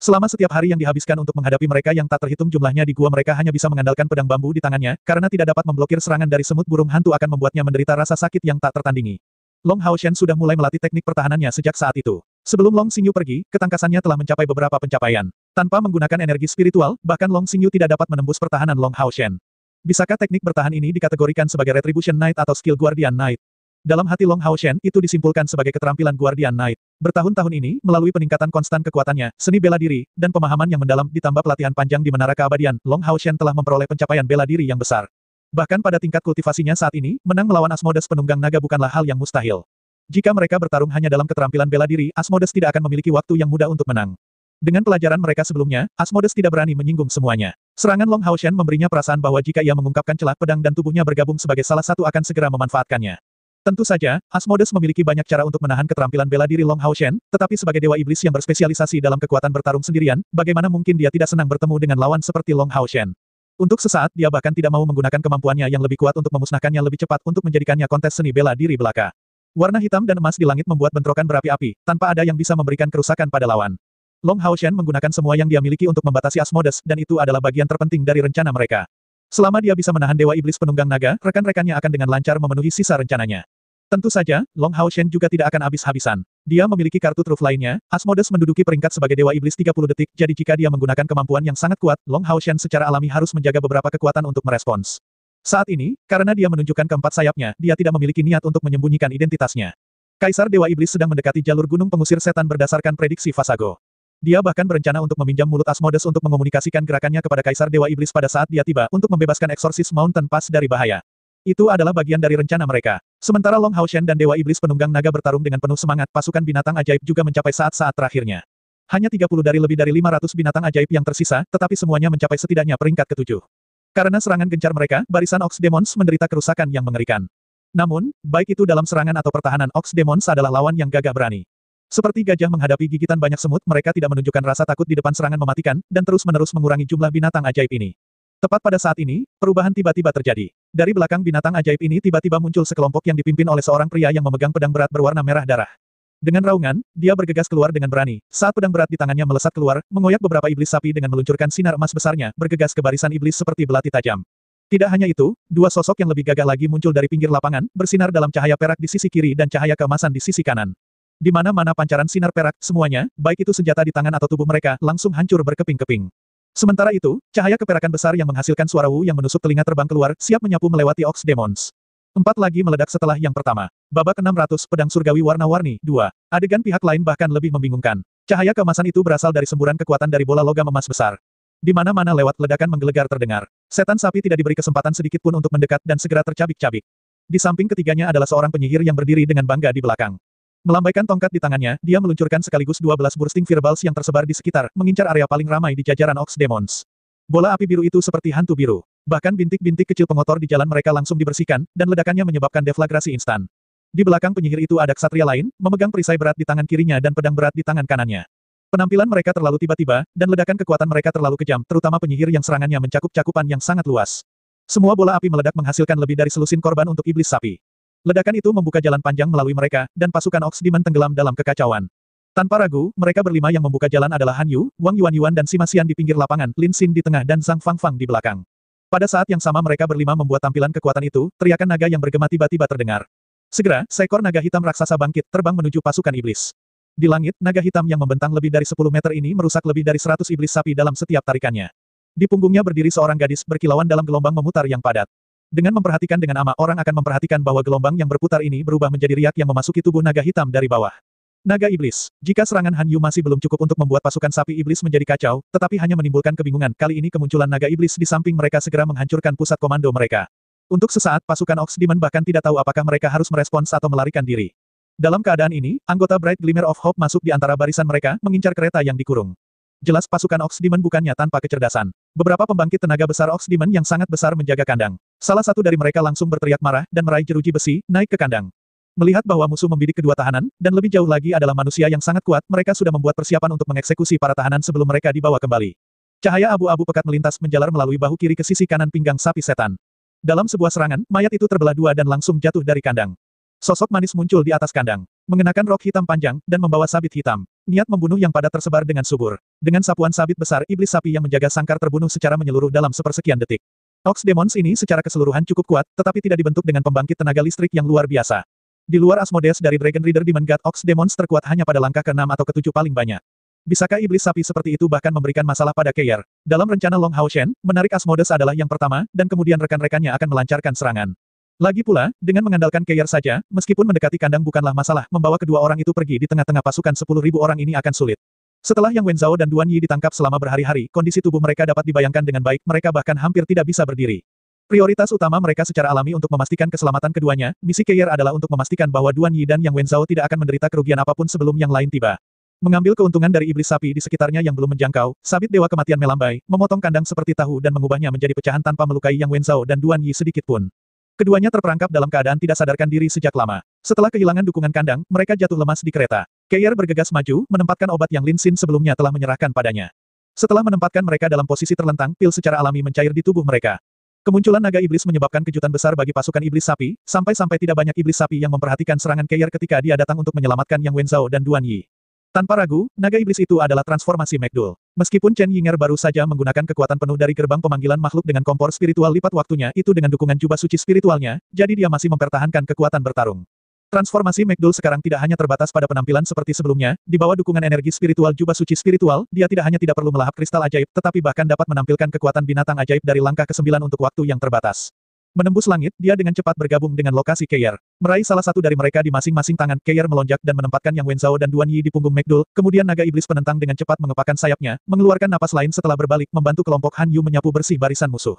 S1: Selama setiap hari yang dihabiskan untuk menghadapi mereka yang tak terhitung jumlahnya di gua mereka hanya bisa mengandalkan pedang bambu di tangannya, karena tidak dapat memblokir serangan dari semut burung hantu akan membuatnya menderita rasa sakit yang tak tertandingi. Long Hao Shen sudah mulai melatih teknik pertahanannya sejak saat itu. Sebelum Long Xingyu pergi, ketangkasannya telah mencapai beberapa pencapaian. Tanpa menggunakan energi spiritual, bahkan Long Xingyu tidak dapat menembus pertahanan Long Hao Shen. Bisakah teknik bertahan ini dikategorikan sebagai Retribution Knight atau skill Guardian Knight? Dalam hati Long Hao Shen, itu disimpulkan sebagai keterampilan Guardian Knight. Bertahun-tahun ini, melalui peningkatan konstan kekuatannya, seni bela diri, dan pemahaman yang mendalam ditambah pelatihan panjang di Menara Keabadian, Long Hao Shen telah memperoleh pencapaian bela diri yang besar. Bahkan pada tingkat kultivasinya saat ini, menang melawan Asmodes penunggang naga bukanlah hal yang mustahil. Jika mereka bertarung hanya dalam keterampilan bela diri, Asmodes tidak akan memiliki waktu yang mudah untuk menang. Dengan pelajaran mereka sebelumnya, Asmodes tidak berani menyinggung semuanya. Serangan Long Haoshen memberinya perasaan bahwa jika ia mengungkapkan celah pedang dan tubuhnya bergabung sebagai salah satu akan segera memanfaatkannya. Tentu saja, Asmodes memiliki banyak cara untuk menahan keterampilan bela diri Long Haoshen, tetapi sebagai dewa iblis yang berspesialisasi dalam kekuatan bertarung sendirian, bagaimana mungkin dia tidak senang bertemu dengan lawan seperti Long Haoshen? Untuk sesaat dia bahkan tidak mau menggunakan kemampuannya yang lebih kuat untuk memusnahkannya lebih cepat untuk menjadikannya kontes seni bela diri belaka. Warna hitam dan emas di langit membuat bentrokan berapi-api, tanpa ada yang bisa memberikan kerusakan pada lawan. Long Haoshen menggunakan semua yang dia miliki untuk membatasi Asmodes, dan itu adalah bagian terpenting dari rencana mereka. Selama dia bisa menahan Dewa Iblis Penunggang Naga, rekan-rekannya akan dengan lancar memenuhi sisa rencananya. Tentu saja, Long Haoshen juga tidak akan habis-habisan. Dia memiliki kartu truf lainnya, Asmodes menduduki peringkat sebagai Dewa Iblis 30 detik, jadi jika dia menggunakan kemampuan yang sangat kuat, Long Haoshen secara alami harus menjaga beberapa kekuatan untuk merespons. Saat ini, karena dia menunjukkan keempat sayapnya, dia tidak memiliki niat untuk menyembunyikan identitasnya. Kaisar Dewa Iblis sedang mendekati jalur gunung pengusir setan berdasarkan prediksi Fasago. Dia bahkan berencana untuk meminjam mulut Asmodes untuk mengomunikasikan gerakannya kepada Kaisar Dewa Iblis pada saat dia tiba untuk membebaskan eksorsis Mountain Pass dari bahaya. Itu adalah bagian dari rencana mereka. Sementara Long Haoshen dan Dewa Iblis Penunggang Naga bertarung dengan penuh semangat, pasukan binatang ajaib juga mencapai saat-saat terakhirnya. Hanya 30 dari lebih dari 500 binatang ajaib yang tersisa, tetapi semuanya mencapai setidaknya peringkat ketujuh. Karena serangan gencar mereka, barisan Ox Demons menderita kerusakan yang mengerikan. Namun, baik itu dalam serangan atau pertahanan Ox Demons adalah lawan yang gagah berani. Seperti gajah menghadapi gigitan banyak semut, mereka tidak menunjukkan rasa takut di depan serangan mematikan, dan terus-menerus mengurangi jumlah binatang ajaib ini. Tepat pada saat ini, perubahan tiba-tiba terjadi. Dari belakang binatang ajaib ini tiba-tiba muncul sekelompok yang dipimpin oleh seorang pria yang memegang pedang berat berwarna merah darah. Dengan raungan, dia bergegas keluar dengan berani. Saat pedang berat di tangannya melesat keluar, mengoyak beberapa iblis sapi dengan meluncurkan sinar emas besarnya, bergegas ke barisan iblis seperti belati tajam. Tidak hanya itu, dua sosok yang lebih gagah lagi muncul dari pinggir lapangan, bersinar dalam cahaya perak di sisi kiri dan cahaya keemasan di sisi kanan. Di mana-mana pancaran sinar perak, semuanya, baik itu senjata di tangan atau tubuh mereka, langsung hancur berkeping-keping. Sementara itu, cahaya keperakan besar yang menghasilkan suara wu yang menusuk telinga terbang keluar, siap menyapu melewati Ox Demons. Empat lagi meledak setelah yang pertama. Babak 600 pedang surgawi warna-warni, dua. Adegan pihak lain bahkan lebih membingungkan. Cahaya kemasan itu berasal dari semburan kekuatan dari bola logam emas besar. Di mana-mana lewat ledakan menggelegar terdengar. Setan sapi tidak diberi kesempatan sedikit pun untuk mendekat dan segera tercabik-cabik. Di samping ketiganya adalah seorang penyihir yang berdiri dengan bangga di belakang. Melambaikan tongkat di tangannya, dia meluncurkan sekaligus 12 bursting fireballs yang tersebar di sekitar, mengincar area paling ramai di jajaran Ox Demons. Bola api biru itu seperti hantu biru. Bahkan bintik-bintik kecil pengotor di jalan mereka langsung dibersihkan, dan ledakannya menyebabkan deflagrasi instan. Di belakang penyihir itu ada ksatria lain, memegang perisai berat di tangan kirinya dan pedang berat di tangan kanannya. Penampilan mereka terlalu tiba-tiba, dan ledakan kekuatan mereka terlalu kejam, terutama penyihir yang serangannya mencakup cakupan yang sangat luas. Semua bola api meledak menghasilkan lebih dari selusin korban untuk iblis sapi. Ledakan itu membuka jalan panjang melalui mereka, dan pasukan Ox Demon tenggelam dalam kekacauan. Tanpa ragu, mereka berlima yang membuka jalan adalah Han Yu, Wang Yuan Yuan dan Sima Xian di pinggir lapangan, Lin Xin di tengah dan Zhang Fang Fang di belakang. Pada saat yang sama mereka berlima membuat tampilan kekuatan itu, teriakan naga yang bergema tiba-tiba terdengar. Segera, seekor naga hitam raksasa bangkit, terbang menuju pasukan iblis. Di langit, naga hitam yang membentang lebih dari 10 meter ini merusak lebih dari 100 iblis sapi dalam setiap tarikannya. Di punggungnya berdiri seorang gadis berkilauan dalam gelombang memutar yang padat. Dengan memperhatikan dengan ama orang akan memperhatikan bahwa gelombang yang berputar ini berubah menjadi riak yang memasuki tubuh naga hitam dari bawah. Naga Iblis. Jika serangan Han Yu masih belum cukup untuk membuat pasukan sapi iblis menjadi kacau, tetapi hanya menimbulkan kebingungan, kali ini kemunculan naga iblis di samping mereka segera menghancurkan pusat komando mereka. Untuk sesaat pasukan Ox Demon bahkan tidak tahu apakah mereka harus merespons atau melarikan diri. Dalam keadaan ini, anggota Bright Glimmer of Hope masuk di antara barisan mereka, mengincar kereta yang dikurung. Jelas pasukan Ox Demon bukannya tanpa kecerdasan. Beberapa pembangkit tenaga besar Ox Demon yang sangat besar menjaga kandang. Salah satu dari mereka langsung berteriak marah, dan meraih jeruji besi, naik ke kandang. Melihat bahwa musuh membidik kedua tahanan, dan lebih jauh lagi adalah manusia yang sangat kuat, mereka sudah membuat persiapan untuk mengeksekusi para tahanan sebelum mereka dibawa kembali. Cahaya abu-abu pekat melintas menjalar melalui bahu kiri ke sisi kanan pinggang sapi setan. Dalam sebuah serangan, mayat itu terbelah dua dan langsung jatuh dari kandang. Sosok manis muncul di atas kandang. Mengenakan rok hitam panjang, dan membawa sabit hitam. Niat membunuh yang padat tersebar dengan subur. Dengan sapuan sabit besar, iblis sapi yang menjaga sangkar terbunuh secara menyeluruh dalam sepersekian detik. Ox Demons ini secara keseluruhan cukup kuat, tetapi tidak dibentuk dengan pembangkit tenaga listrik yang luar biasa. Di luar Asmodeus dari Dragon Reader Demon God Ox Demons terkuat hanya pada langkah ke-6 atau ke-7 paling banyak. Bisakah iblis sapi seperti itu bahkan memberikan masalah pada Keir? Dalam rencana Long Hao Shen, menarik Asmodeus adalah yang pertama, dan kemudian rekan-rekannya akan melancarkan serangan. Lagi pula, dengan mengandalkan Keir saja, meskipun mendekati kandang bukanlah masalah, membawa kedua orang itu pergi di tengah-tengah pasukan 10.000 orang ini akan sulit. Setelah Yang Wenzhao dan Duan Yi ditangkap selama berhari-hari, kondisi tubuh mereka dapat dibayangkan dengan baik, mereka bahkan hampir tidak bisa berdiri. Prioritas utama mereka secara alami untuk memastikan keselamatan keduanya, misi Keir adalah untuk memastikan bahwa Duan Yi dan Yang Wenzhao tidak akan menderita kerugian apa pun sebelum yang lain tiba. Mengambil keuntungan dari iblis sapi di sekitarnya yang belum menjangkau, sabit dewa kematian melambai, memotong kandang seperti tahu dan mengubahnya menjadi pecahan tanpa melukai Yang Wenzhao dan Duan Yi sedikit pun. Keduanya terperangkap dalam keadaan tidak sadarkan diri sejak lama. Setelah kehilangan dukungan kandang, mereka jatuh lemas di kereta. Keir bergegas maju, menempatkan obat yang Lin Xin sebelumnya telah menyerahkan padanya. Setelah menempatkan mereka dalam posisi terlentang, pil secara alami mencair di tubuh mereka. Kemunculan naga iblis menyebabkan kejutan besar bagi pasukan iblis sapi, sampai-sampai tidak banyak iblis sapi yang memperhatikan serangan Keir ketika dia datang untuk menyelamatkan Yang Wenzhao dan Duan Yi. Tanpa ragu, naga iblis itu adalah transformasi Megdul. Meskipun Chen Yinger baru saja menggunakan kekuatan penuh dari gerbang pemanggilan makhluk dengan kompor spiritual lipat waktunya itu dengan dukungan jubah suci spiritualnya, jadi dia masih mempertahankan kekuatan bertarung. Transformasi Megdul sekarang tidak hanya terbatas pada penampilan seperti sebelumnya, di bawah dukungan energi spiritual jubah suci spiritual, dia tidak hanya tidak perlu melahap kristal ajaib, tetapi bahkan dapat menampilkan kekuatan binatang ajaib dari langkah ke-9 untuk waktu yang terbatas. Menembus langit, dia dengan cepat bergabung dengan lokasi Keir. Meraih salah satu dari mereka di masing-masing tangan, Keir melonjak dan menempatkan Yang Wenzhao dan Duan Yi di punggung Megdul, kemudian naga iblis penentang dengan cepat mengepakkan sayapnya, mengeluarkan napas lain setelah berbalik membantu kelompok Han Yu menyapu bersih barisan musuh.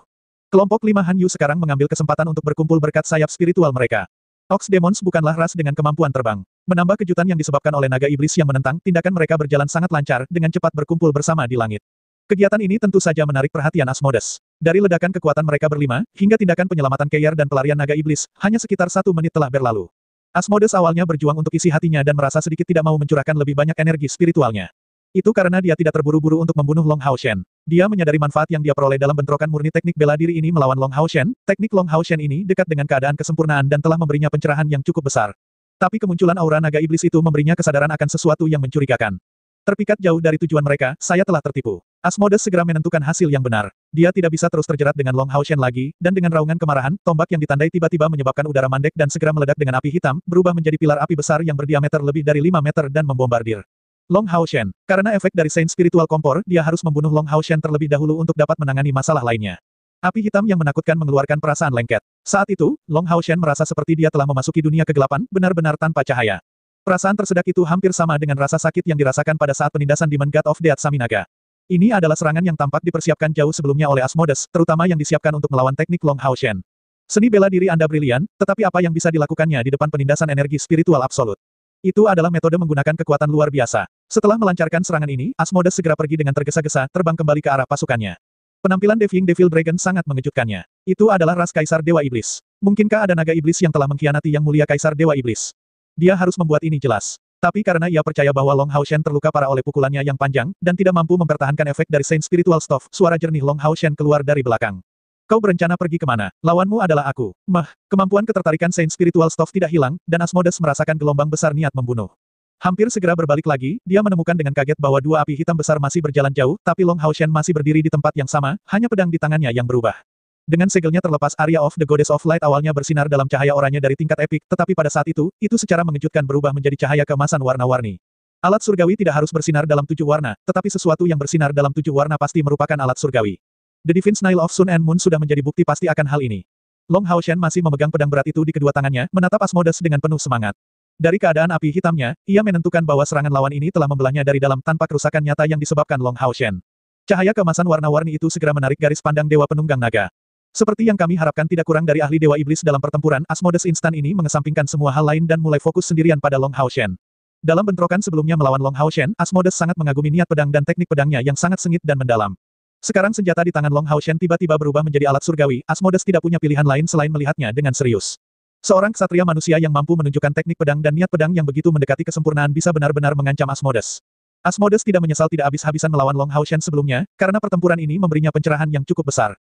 S1: Kelompok lima Han Yu sekarang mengambil kesempatan untuk berkumpul berkat sayap spiritual mereka. Ox Demons bukanlah ras dengan kemampuan terbang. Menambah kejutan yang disebabkan oleh naga iblis yang menentang, tindakan mereka berjalan sangat lancar, dengan cepat berkumpul bersama di langit. Kegiatan ini tentu saja menarik perhatian Asmodes. Dari ledakan kekuatan mereka berlima, hingga tindakan penyelamatan Keir dan pelarian naga iblis, hanya sekitar satu menit telah berlalu. Asmodes awalnya berjuang untuk isi hatinya dan merasa sedikit tidak mau mencurahkan lebih banyak energi spiritualnya. Itu karena dia tidak terburu-buru untuk membunuh Long Hao Shen. Dia menyadari manfaat yang dia peroleh dalam bentrokan murni teknik bela diri ini melawan Long Hao Shen. Teknik Long Hao Shen ini dekat dengan keadaan kesempurnaan dan telah memberinya pencerahan yang cukup besar. Tapi kemunculan aura naga iblis itu memberinya kesadaran akan sesuatu yang mencurigakan. Terpikat jauh dari tujuan mereka, saya telah tertipu. Asmodes segera menentukan hasil yang benar. Dia tidak bisa terus terjerat dengan Long Hao Shen lagi, dan dengan raungan kemarahan, tombak yang ditandai tiba-tiba menyebabkan udara mandek dan segera meledak dengan api hitam, berubah menjadi pilar api besar yang berdiameter lebih dari 5 meter dan membombardir. Long Hao Shen. Karena efek dari Saint Spiritual Kompor, dia harus membunuh Long Hao Shen terlebih dahulu untuk dapat menangani masalah lainnya. Api hitam yang menakutkan mengeluarkan perasaan lengket. Saat itu, Long Hao Shen merasa seperti dia telah memasuki dunia kegelapan, benar-benar tanpa cahaya. Perasaan tersedak itu hampir sama dengan rasa sakit yang dirasakan pada saat penindasan Demon God of Death Saminaga. Ini adalah serangan yang tampak dipersiapkan jauh sebelumnya oleh Asmodes, terutama yang disiapkan untuk melawan teknik Long Hao Shen. Seni bela diri Anda brilian, tetapi apa yang bisa dilakukannya di depan penindasan energi spiritual absolut? Itu adalah metode menggunakan kekuatan luar biasa. Setelah melancarkan serangan ini, Asmodes segera pergi dengan tergesa-gesa, terbang kembali ke arah pasukannya. Penampilan Deving Devil Dragon sangat mengejutkannya. Itu adalah ras Kaisar Dewa Iblis. Mungkinkah ada naga iblis yang telah mengkhianati Yang Mulia Kaisar Dewa Iblis? Dia harus membuat ini jelas. Tapi karena ia percaya bahwa Long Hao Shen terluka parah oleh pukulannya yang panjang, dan tidak mampu mempertahankan efek dari Saint Spiritual Stuff, suara jernih Long Hao Shen keluar dari belakang. Kau berencana pergi ke mana? Lawanmu adalah aku. Mah, kemampuan ketertarikan Saint Spiritual Stuff tidak hilang, dan Asmodes merasakan gelombang besar niat membunuh. Hampir segera berbalik lagi, dia menemukan dengan kaget bahwa dua api hitam besar masih berjalan jauh, tapi Long Hao Shen masih berdiri di tempat yang sama, hanya pedang di tangannya yang berubah. Dengan segelnya terlepas Area of the Goddess of Light awalnya bersinar dalam cahaya oranye dari tingkat epik, tetapi pada saat itu, itu secara mengejutkan berubah menjadi cahaya keemasan warna-warni. Alat surgawi tidak harus bersinar dalam tujuh warna, tetapi sesuatu yang bersinar dalam tujuh warna pasti merupakan alat surgawi. The Divine Snail of Sun and Moon sudah menjadi bukti pasti akan hal ini. Long Hao Shen masih memegang pedang berat itu di kedua tangannya, menatap Asmodes dengan penuh semangat. Dari keadaan api hitamnya, ia menentukan bahwa serangan lawan ini telah membelahnya dari dalam tanpa kerusakan nyata yang disebabkan Long Hao Shen. Cahaya keemasan warna-warni itu segera menarik garis pandang Dewa Penunggang Naga. Seperti yang kami harapkan tidak kurang dari ahli Dewa Iblis dalam pertempuran, Asmodes instan ini mengesampingkan semua hal lain dan mulai fokus sendirian pada Long Hao Shen. Dalam bentrokan sebelumnya melawan Long Hao Shen, Asmodes sangat mengagumi niat pedang dan teknik pedangnya yang sangat sengit dan mendalam. Sekarang senjata di tangan Long Hao Shen tiba-tiba berubah menjadi alat surgawi, Asmodes tidak punya pilihan lain selain melihatnya dengan serius. Seorang ksatria manusia yang mampu menunjukkan teknik pedang dan niat pedang yang begitu mendekati kesempurnaan bisa benar-benar mengancam Asmodes. Asmodes tidak menyesal tidak habis-habisan melawan Long Hao Shen sebelumnya, karena pertempuran ini memberinya pencerahan yang cukup besar.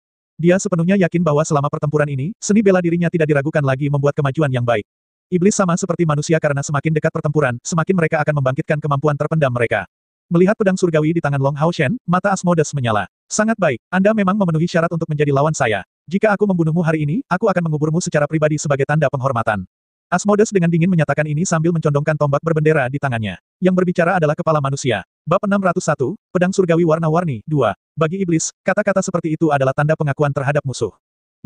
S1: Dia sepenuhnya yakin bahwa selama pertempuran ini, seni bela dirinya tidak diragukan lagi membuat kemajuan yang baik. Iblis sama seperti manusia karena semakin dekat pertempuran, semakin mereka akan membangkitkan kemampuan terpendam mereka. Melihat pedang surgawi di tangan Long Hao Shen, mata Asmodes menyala. Sangat baik, Anda memang memenuhi syarat untuk menjadi lawan saya. Jika aku membunuhmu hari ini, aku akan menguburmu secara pribadi sebagai tanda penghormatan. Asmodes dengan dingin menyatakan ini sambil mencondongkan tombak berbendera di tangannya. Yang berbicara adalah kepala manusia. Bab 601, Pedang Surgawi Warna-Warni, 2. Bagi iblis, kata-kata seperti itu adalah tanda pengakuan terhadap musuh.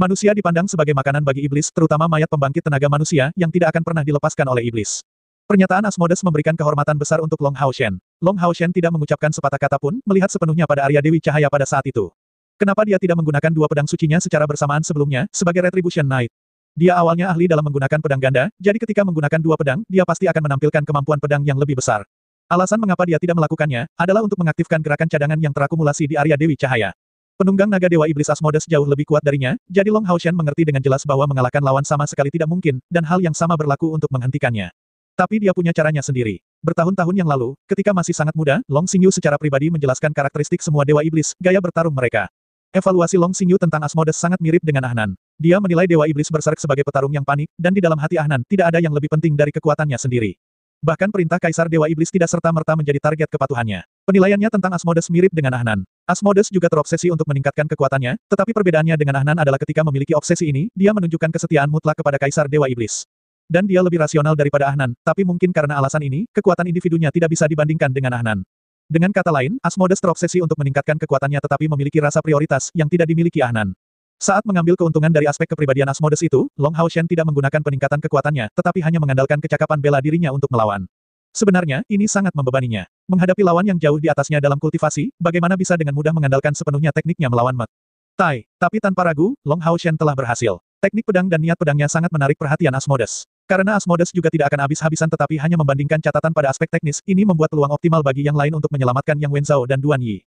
S1: Manusia dipandang sebagai makanan bagi iblis, terutama mayat pembangkit tenaga manusia, yang tidak akan pernah dilepaskan oleh iblis. Pernyataan Asmodes memberikan kehormatan besar untuk Long Hao Shen. Long Hao Shen tidak mengucapkan sepatah kata pun, melihat sepenuhnya pada Arya Dewi Cahaya pada saat itu. Kenapa dia tidak menggunakan dua pedang sucinya secara bersamaan sebelumnya, sebagai Retribution Knight? Dia awalnya ahli dalam menggunakan pedang ganda, jadi ketika menggunakan dua pedang, dia pasti akan menampilkan kemampuan pedang yang lebih besar. Alasan mengapa dia tidak melakukannya, adalah untuk mengaktifkan gerakan cadangan yang terakumulasi di area Dewi Cahaya. Penunggang naga Dewa Iblis Asmodes jauh lebih kuat darinya, jadi Long Haoshan mengerti dengan jelas bahwa mengalahkan lawan sama sekali tidak mungkin, dan hal yang sama berlaku untuk menghentikannya. Tapi dia punya caranya sendiri. Bertahun-tahun yang lalu, ketika masih sangat muda, Long Xingyu secara pribadi menjelaskan karakteristik semua Dewa Iblis, gaya bertarung mereka. Evaluasi Long Xingyu tentang Asmodes sangat mirip dengan Ahnan. Dia menilai Dewa Iblis berserk sebagai petarung yang panik, dan di dalam hati Ahnan tidak ada yang lebih penting dari kekuatannya sendiri. Bahkan perintah Kaisar Dewa Iblis tidak serta-merta menjadi target kepatuhannya. Penilaiannya tentang Asmodes mirip dengan Ahnan. Asmodes juga terobsesi untuk meningkatkan kekuatannya, tetapi perbedaannya dengan Ahnan adalah ketika memiliki obsesi ini, dia menunjukkan kesetiaan mutlak kepada Kaisar Dewa Iblis. Dan dia lebih rasional daripada Ahnan, tapi mungkin karena alasan ini, kekuatan individunya tidak bisa dibandingkan dengan Ahnan. Dengan kata lain, Asmodes terobsesi untuk meningkatkan kekuatannya tetapi memiliki rasa prioritas yang tidak dimiliki Ahnan. Saat mengambil keuntungan dari aspek kepribadian Asmodes itu, Long Hao Shen tidak menggunakan peningkatan kekuatannya, tetapi hanya mengandalkan kecakapan bela dirinya untuk melawan. Sebenarnya, ini sangat membebaninya. Menghadapi lawan yang jauh di atasnya dalam kultivasi, bagaimana bisa dengan mudah mengandalkan sepenuhnya tekniknya melawan Mat? Tai, tapi tanpa ragu, Long Hao Shen telah berhasil. Teknik pedang dan niat pedangnya sangat menarik perhatian Asmodes. Karena Asmodes juga tidak akan habis-habisan tetapi hanya membandingkan catatan pada aspek teknis, ini membuat peluang optimal bagi yang lain untuk menyelamatkan Yang Wenzhao dan Duan Yi.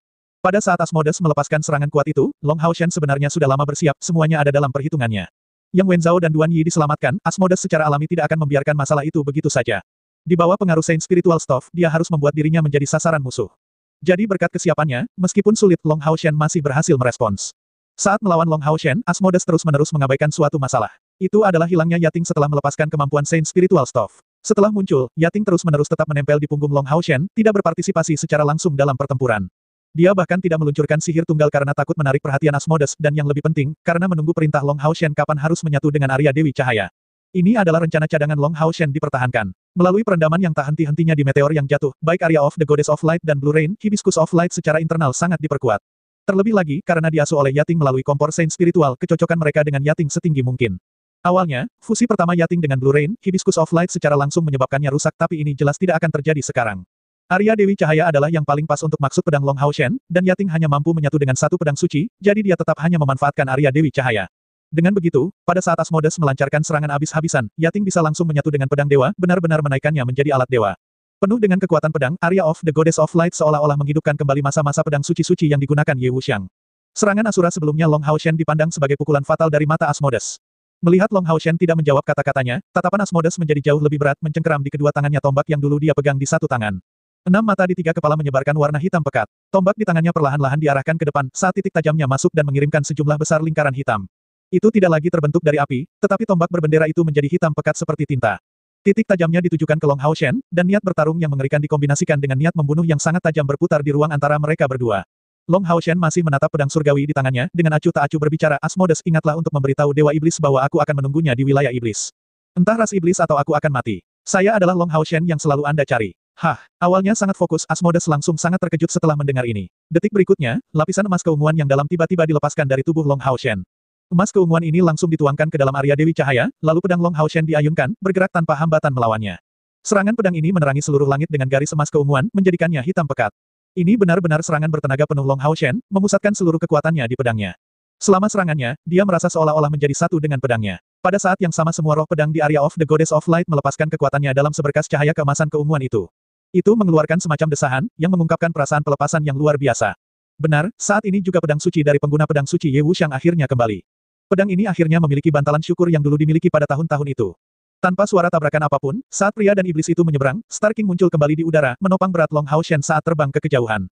S1: Pada saat Asmodes melepaskan serangan kuat itu, Long Hao Shen sebenarnya sudah lama bersiap, semuanya ada dalam perhitungannya. Yang Wenzhao dan Duan Yi diselamatkan, Asmodes secara alami tidak akan membiarkan masalah itu begitu saja. Di bawah pengaruh Saint Spiritual Stuff, dia harus membuat dirinya menjadi sasaran musuh. Jadi berkat kesiapannya, meskipun sulit Long Hao Shen masih berhasil merespons. Saat melawan Long Hao Shen, Asmodes terus-menerus mengabaikan suatu masalah. Itu adalah hilangnya Yating setelah melepaskan kemampuan Saint Spiritual Stuff. Setelah muncul, Yating terus-menerus tetap menempel di punggung Long Hao Shen, tidak berpartisipasi secara langsung dalam pertempuran. Dia bahkan tidak meluncurkan sihir tunggal karena takut menarik perhatian Asmodes dan yang lebih penting, karena menunggu perintah Long Hao Shen kapan harus menyatu dengan Arya Dewi Cahaya. Ini adalah rencana cadangan Long Hao Shen dipertahankan. Melalui perendaman yang tak henti-hentinya di meteor yang jatuh, baik Arya of the Goddess of Light dan Blue Rain, Hibiscus of Light secara internal sangat diperkuat. Terlebih lagi, karena diasuh oleh Yating melalui kompor Saint Spiritual, kecocokan mereka dengan Yating setinggi mungkin. Awalnya, fusi pertama Yating dengan Blue Rain, Hibiscus of Light secara langsung menyebabkannya rusak tapi ini jelas tidak akan terjadi sekarang. Arya Dewi Cahaya adalah yang paling pas untuk maksud pedang Long Hao Shen, dan Yating hanya mampu menyatu dengan satu pedang suci, jadi dia tetap hanya memanfaatkan Arya Dewi Cahaya. Dengan begitu, pada saat Asmodes melancarkan serangan habis-habisan, Yating bisa langsung menyatu dengan pedang dewa, benar-benar menaikkannya menjadi alat dewa. Penuh dengan kekuatan pedang, Arya of the Goddess of Light seolah-olah menghidupkan kembali masa-masa pedang suci-suci yang digunakan Ye Wuxiang. Serangan Asura sebelumnya Long Hao Shen dipandang sebagai pukulan fatal dari mata Asmodes. Melihat Long Hao Shen tidak menjawab kata-katanya, tatapan Asmodes menjadi jauh lebih berat mencengkeram di kedua tangannya tombak yang dulu dia pegang di satu tangan. Enam mata di tiga kepala menyebarkan warna hitam pekat. Tombak di tangannya perlahan-lahan diarahkan ke depan, saat titik tajamnya masuk dan mengirimkan sejumlah besar lingkaran hitam. Itu tidak lagi terbentuk dari api, tetapi tombak berbendera itu menjadi hitam pekat seperti tinta. Titik tajamnya ditujukan ke Long Hao Shen, dan niat bertarung yang mengerikan dikombinasikan dengan niat membunuh yang sangat tajam berputar di ruang antara mereka berdua. Long Hao Shen masih menatap pedang surgawi di tangannya, dengan acuh tak acuh berbicara, Asmodes ingatlah untuk memberitahu Dewa Iblis bahwa aku akan menunggunya di wilayah Iblis. Entah ras Iblis atau aku akan mati. Saya adalah Long Hao Shen yang selalu Anda cari. Hah, awalnya sangat fokus, Asmodes langsung sangat terkejut setelah mendengar ini. Detik berikutnya, lapisan emas keunguan yang dalam tiba-tiba dilepaskan dari tubuh Long Hao Shen. Emas keunguan ini langsung dituangkan ke dalam area Dewi Cahaya, lalu pedang Long Hao Shen diayunkan, bergerak tanpa hambatan melawannya. Serangan pedang ini menerangi seluruh langit dengan garis emas keunguan, menjadikannya hitam pekat. Ini benar-benar serangan bertenaga penuh Long Hao Shen, memusatkan seluruh kekuatannya di pedangnya. Selama serangannya, dia merasa seolah-olah menjadi satu dengan pedangnya. Pada saat yang sama semua roh pedang di area of the Goddess of Light melepaskan kekuatannya dalam seberkas cahaya keemasan keunguan itu. Itu mengeluarkan semacam desahan, yang mengungkapkan perasaan pelepasan yang luar biasa. Benar, saat ini juga pedang suci dari pengguna pedang suci Ye Wuxiang akhirnya kembali. Pedang ini akhirnya memiliki bantalan syukur yang dulu dimiliki pada tahun-tahun itu. Tanpa suara tabrakan apa pun, saat pria dan iblis itu menyeberang, Star King muncul kembali di udara, menopang berat Long Hao Shen saat terbang ke kejauhan.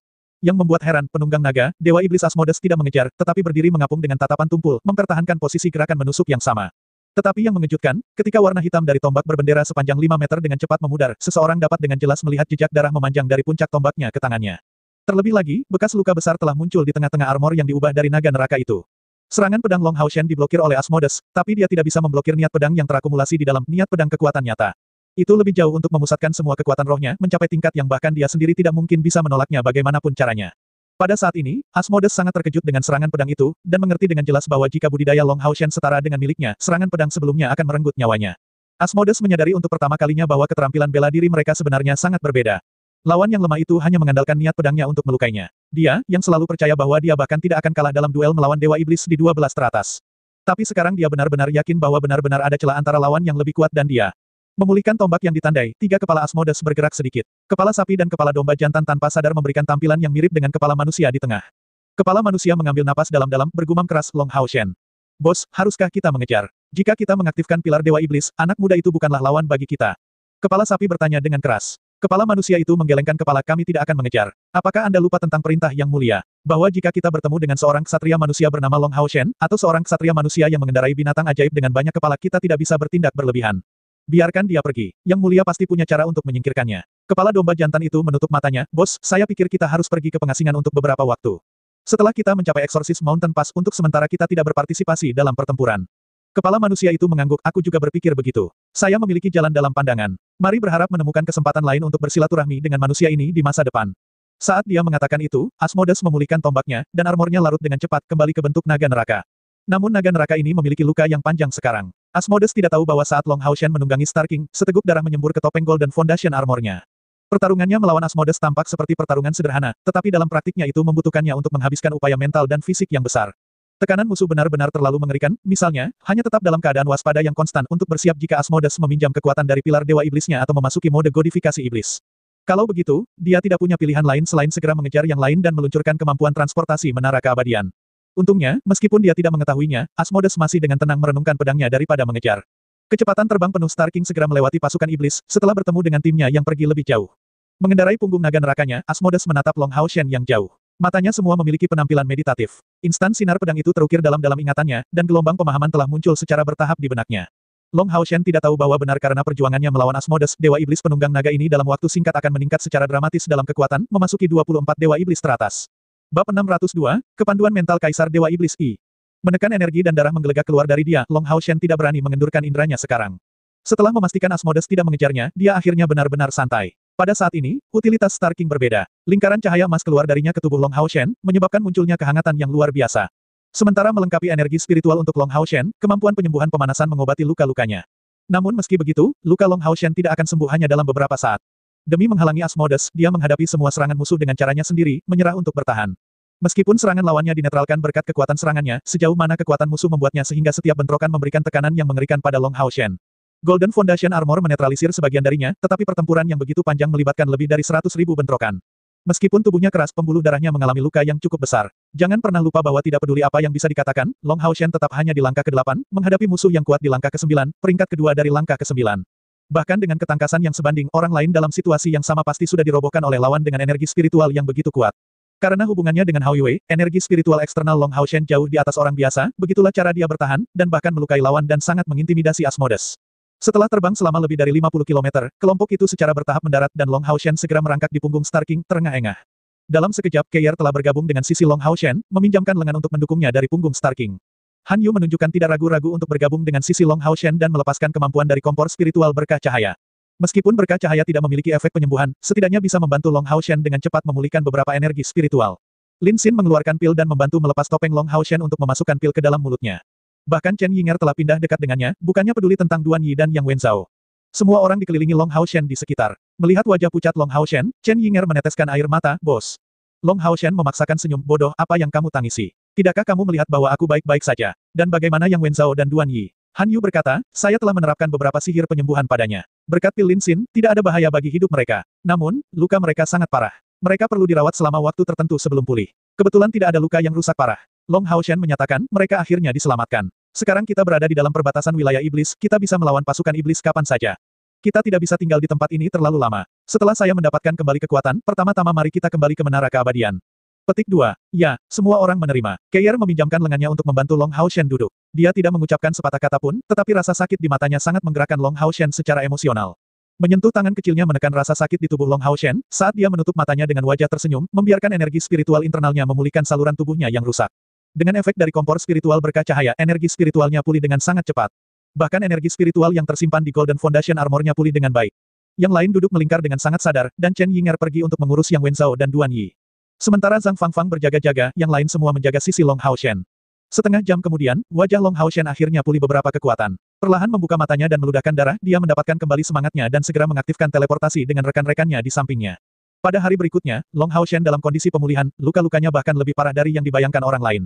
S1: Yang membuat heran, penunggang naga, Dewa Iblis Asmodes tidak mengejar, tetapi berdiri mengapung dengan tatapan tumpul, mempertahankan posisi gerakan menusuk yang sama. Tetapi yang mengejutkan, ketika warna hitam dari tombak berbendera sepanjang 5 meter dengan cepat memudar, seseorang dapat dengan jelas melihat jejak darah memanjang dari puncak tombaknya ke tangannya. Terlebih lagi, bekas luka besar telah muncul di tengah-tengah armor yang diubah dari naga neraka itu. Serangan pedang Long Hao Shen diblokir oleh Asmodes, tapi dia tidak bisa memblokir niat pedang yang terakumulasi di dalam niat pedang kekuatan nyata. Itu lebih jauh untuk memusatkan semua kekuatan rohnya, mencapai tingkat yang bahkan dia sendiri tidak mungkin bisa menolaknya bagaimanapun caranya. Pada saat ini, Asmodes sangat terkejut dengan serangan pedang itu, dan mengerti dengan jelas bahwa jika budidaya Long Hao Shen setara dengan miliknya, serangan pedang sebelumnya akan merenggut nyawanya. Asmodes menyadari untuk pertama kalinya bahwa keterampilan bela diri mereka sebenarnya sangat berbeda. Lawan yang lemah itu hanya mengandalkan niat pedangnya untuk melukainya. Dia, yang selalu percaya bahwa dia bahkan tidak akan kalah dalam duel melawan Dewa Iblis di 12 teratas. Tapi sekarang dia benar-benar yakin bahwa benar-benar ada celah antara lawan yang lebih kuat dan dia. Memulihkan tombak yang ditandai, tiga kepala Asmodes bergerak sedikit. Kepala sapi dan kepala domba jantan tanpa sadar memberikan tampilan yang mirip dengan kepala manusia di tengah. Kepala manusia mengambil napas dalam-dalam, bergumam keras Long Hao Shen. Bos, haruskah kita mengejar? Jika kita mengaktifkan pilar Dewa Iblis, anak muda itu bukanlah lawan bagi kita. Kepala sapi bertanya dengan keras. Kepala manusia itu menggelengkan kepala kami tidak akan mengejar. Apakah Anda lupa tentang perintah yang mulia? Bahwa jika kita bertemu dengan seorang ksatria manusia bernama Long Hao Shen, atau seorang ksatria manusia yang mengendarai binatang ajaib dengan banyak kepala kita tidak bisa bertindak berlebihan. Biarkan dia pergi. Yang mulia pasti punya cara untuk menyingkirkannya. Kepala domba jantan itu menutup matanya, Bos, saya pikir kita harus pergi ke pengasingan untuk beberapa waktu. Setelah kita mencapai Exorcist Mountain Pass untuk sementara kita tidak berpartisipasi dalam pertempuran. Kepala manusia itu mengangguk, aku juga berpikir begitu. Saya memiliki jalan dalam pandangan. Mari berharap menemukan kesempatan lain untuk bersilaturahmi dengan manusia ini di masa depan. Saat dia mengatakan itu, Asmodes memulihkan tombaknya, dan armornya larut dengan cepat kembali ke bentuk naga neraka. Namun naga neraka ini memiliki luka yang panjang sekarang. Asmodes tidak tahu bahwa saat Long Hao Shen menunggangi Star King, seteguk darah menyembur ke topeng Golden Foundation armornya. Pertarungannya melawan Asmodes tampak seperti pertarungan sederhana, tetapi dalam praktiknya itu membutuhkannya untuk menghabiskan upaya mental dan fisik yang besar. Tekanan musuh benar-benar terlalu mengerikan, misalnya, hanya tetap dalam keadaan waspada yang konstan untuk bersiap jika Asmodes meminjam kekuatan dari pilar Dewa Iblisnya atau memasuki mode godifikasi iblis. Kalau begitu, dia tidak punya pilihan lain selain segera mengejar yang lain dan meluncurkan kemampuan transportasi menara keabadian. Untungnya, meskipun dia tidak mengetahuinya, Asmodes masih dengan tenang merenungkan pedangnya daripada mengejar. Kecepatan terbang penuh Star King segera melewati pasukan iblis, setelah bertemu dengan timnya yang pergi lebih jauh. Mengendarai punggung naga nerakanya, Asmodes menatap Long Hao Shen yang jauh. Matanya semua memiliki penampilan meditatif. Instan sinar pedang itu terukir dalam-dalam ingatannya, dan gelombang pemahaman telah muncul secara bertahap di benaknya. Long Hao Shen tidak tahu bahwa benar karena perjuangannya melawan Asmodes, Dewa Iblis penunggang naga ini dalam waktu singkat akan meningkat secara dramatis dalam kekuatan, memasuki 24 Dewa Iblis teratas. Bab 602, Kepanduan Mental Kaisar Dewa Iblis I. Menekan energi dan darah menggelegak keluar dari dia, Long Hao Shen tidak berani mengendurkan indranya sekarang. Setelah memastikan Asmodes tidak mengejarnya, dia akhirnya benar-benar santai. Pada saat ini, utilitas Star King berbeda. Lingkaran cahaya emas keluar darinya ke tubuh Long Hao Shen, menyebabkan munculnya kehangatan yang luar biasa. Sementara melengkapi energi spiritual untuk Long Hao Shen, kemampuan penyembuhan pemanasan mengobati luka-lukanya. Namun meski begitu, luka Long Hao Shen tidak akan sembuh hanya dalam beberapa saat. Demi menghalangi Asmodes, dia menghadapi semua serangan musuh dengan caranya sendiri, menyerah untuk bertahan. Meskipun serangan lawannya dinetralkan berkat kekuatan serangannya, sejauh mana kekuatan musuh membuatnya sehingga setiap bentrokan memberikan tekanan yang mengerikan pada Long Hao Shen. Golden Foundation Armor menetralisir sebagian darinya, tetapi pertempuran yang begitu panjang melibatkan lebih dari seratus ribu bentrokan. Meskipun tubuhnya keras pembuluh darahnya mengalami luka yang cukup besar. Jangan pernah lupa bahwa tidak peduli apa yang bisa dikatakan, Long Hao Shen tetap hanya di langkah ke-8, menghadapi musuh yang kuat di langkah ke-9, peringkat kedua dari langkah ke-9. Bahkan dengan ketangkasan yang sebanding, orang lain dalam situasi yang sama pasti sudah dirobohkan oleh lawan dengan energi spiritual yang begitu kuat. Karena hubungannya dengan Hao Yue, energi spiritual eksternal Long Hao Shen jauh di atas orang biasa, begitulah cara dia bertahan, dan bahkan melukai lawan dan sangat mengintimidasi Asmodes. Setelah terbang selama lebih dari 50 km, kelompok itu secara bertahap mendarat dan Long Hao Shen segera merangkak di punggung Star King, terengah-engah. Dalam sekejap, Keir telah bergabung dengan sisi Long Hao Shen, meminjamkan lengan untuk mendukungnya dari punggung Star King. Han Yu menunjukkan tidak ragu-ragu untuk bergabung dengan sisi Long Hao Shen dan melepaskan kemampuan dari kompor spiritual berkah cahaya. Meskipun berkah cahaya tidak memiliki efek penyembuhan, setidaknya bisa membantu Long Hao Shen dengan cepat memulihkan beberapa energi spiritual. Lin Xin mengeluarkan pil dan membantu melepas topeng Long Hao Shen untuk memasukkan pil ke dalam mulutnya. Bahkan Chen Yinger telah pindah dekat dengannya, bukannya peduli tentang Duan Yi dan Yang Wenzhao. Semua orang dikelilingi Long Hao Shen di sekitar. Melihat wajah pucat Long Hao Shen, Chen Yinger meneteskan air mata, bos. Long Hao Shen memaksakan senyum bodoh, apa yang kamu tangisi? Tidakkah kamu melihat bahwa aku baik-baik saja? Dan bagaimana Yang Wenzhao dan Duan Yi? Han Yu berkata, saya telah menerapkan beberapa sihir penyembuhan padanya. Berkat pil Lin Xin, tidak ada bahaya bagi hidup mereka. Namun, luka mereka sangat parah. Mereka perlu dirawat selama waktu tertentu sebelum pulih. Kebetulan tidak ada luka yang rusak parah. Long Hao Shen menyatakan, mereka akhirnya diselamatkan. Sekarang kita berada di dalam perbatasan wilayah iblis, kita bisa melawan pasukan iblis kapan saja. Kita tidak bisa tinggal di tempat ini terlalu lama. Setelah saya mendapatkan kembali kekuatan, pertama-tama mari kita kembali ke Menara Keabadian. Petik 2. Ya, semua orang menerima. Keir meminjamkan lengannya untuk membantu Long Hao Shen duduk. Dia tidak mengucapkan sepatah kata pun, tetapi rasa sakit di matanya sangat menggerakkan Long Hao Shen secara emosional. Menyentuh tangan kecilnya menekan rasa sakit di tubuh Long Hao Shen, saat dia menutup matanya dengan wajah tersenyum, membiarkan energi spiritual internalnya memulihkan saluran tubuhnya yang rusak. Dengan efek dari kompor spiritual berkah cahaya, energi spiritualnya pulih dengan sangat cepat. Bahkan energi spiritual yang tersimpan di Golden Foundation Armornya pulih dengan baik. Yang lain duduk melingkar dengan sangat sadar, dan Chen Yinger pergi untuk mengurus Yang Wenzhao dan Duan Yi. Sementara Zhang Fangfang berjaga-jaga, yang lain semua menjaga sisi Long Hao Shen. Setengah jam kemudian, wajah Long Hao Shen akhirnya pulih beberapa kekuatan. Perlahan membuka matanya dan meludahkan darah, dia mendapatkan kembali semangatnya dan segera mengaktifkan teleportasi dengan rekan-rekannya di sampingnya. Pada hari berikutnya, Long Hao Shen dalam kondisi pemulihan, luka-lukanya bahkan lebih parah dari yang dibayangkan orang lain.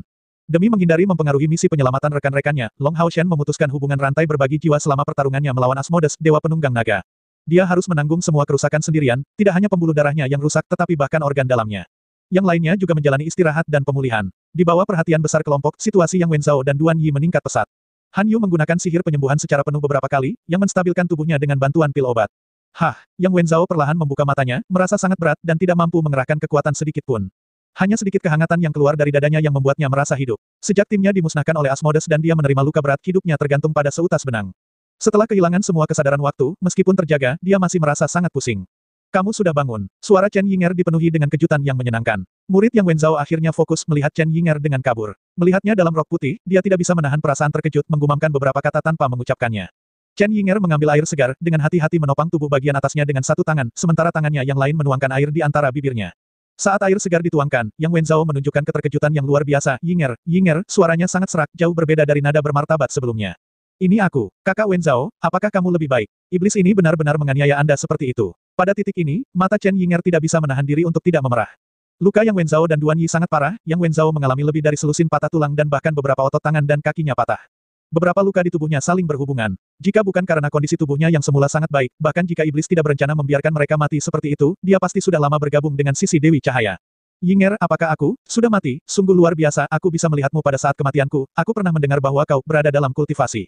S1: Demi menghindari mempengaruhi misi penyelamatan rekan-rekannya, Long Hao Shen memutuskan hubungan rantai berbagi jiwa selama pertarungannya melawan Asmodes, Dewa Penunggang Naga. Dia harus menanggung semua kerusakan sendirian, tidak hanya pembuluh darahnya yang rusak tetapi bahkan organ dalamnya. Yang lainnya juga menjalani istirahat dan pemulihan. Di bawah perhatian besar kelompok, situasi Yang Wenzhao dan Duan Yi meningkat pesat. Han Yu menggunakan sihir penyembuhan secara penuh beberapa kali, yang menstabilkan tubuhnya dengan bantuan pil obat. Hah, Yang Wenzhao perlahan membuka matanya, merasa sangat berat dan tidak mampu mengerahkan kekuatan sedikit pun. Hanya sedikit kehangatan yang keluar dari dadanya yang membuatnya merasa hidup. Sejak timnya dimusnahkan oleh Asmodes dan dia menerima luka berat, hidupnya tergantung pada seutas benang. Setelah kehilangan semua kesadaran waktu, meskipun terjaga, dia masih merasa sangat pusing. Kamu sudah bangun. Suara Chen Yinger dipenuhi dengan kejutan yang menyenangkan. Murid yang Wenzhao akhirnya fokus melihat Chen Yinger dengan kabur. Melihatnya dalam rok putih, dia tidak bisa menahan perasaan terkejut menggumamkan beberapa kata tanpa mengucapkannya. Chen Yinger mengambil air segar, dengan hati-hati menopang tubuh bagian atasnya dengan satu tangan, sementara tangannya yang lain menuangkan air di antara bibirnya. Saat air segar dituangkan, Yang Wenzhao menunjukkan keterkejutan yang luar biasa. Yinger, Yinger, suaranya sangat serak, jauh berbeda dari nada bermartabat sebelumnya. Ini aku, kakak Wenzhao, apakah kamu lebih baik? Iblis ini benar-benar menganiaya Anda seperti itu. Pada titik ini, mata Chen Yinger tidak bisa menahan diri untuk tidak memerah. Luka Yang Wenzhao dan Duan Yi sangat parah, Yang Wenzhao mengalami lebih dari selusin patah tulang dan bahkan beberapa otot tangan dan kakinya patah. Beberapa luka di tubuhnya saling berhubungan. Jika bukan karena kondisi tubuhnya yang semula sangat baik, bahkan jika iblis tidak berencana membiarkan mereka mati seperti itu, dia pasti sudah lama bergabung dengan sisi Dewi Cahaya. Yinger, apakah aku, sudah mati, sungguh luar biasa, aku bisa melihatmu pada saat kematianku, aku pernah mendengar bahwa kau berada dalam kultivasi.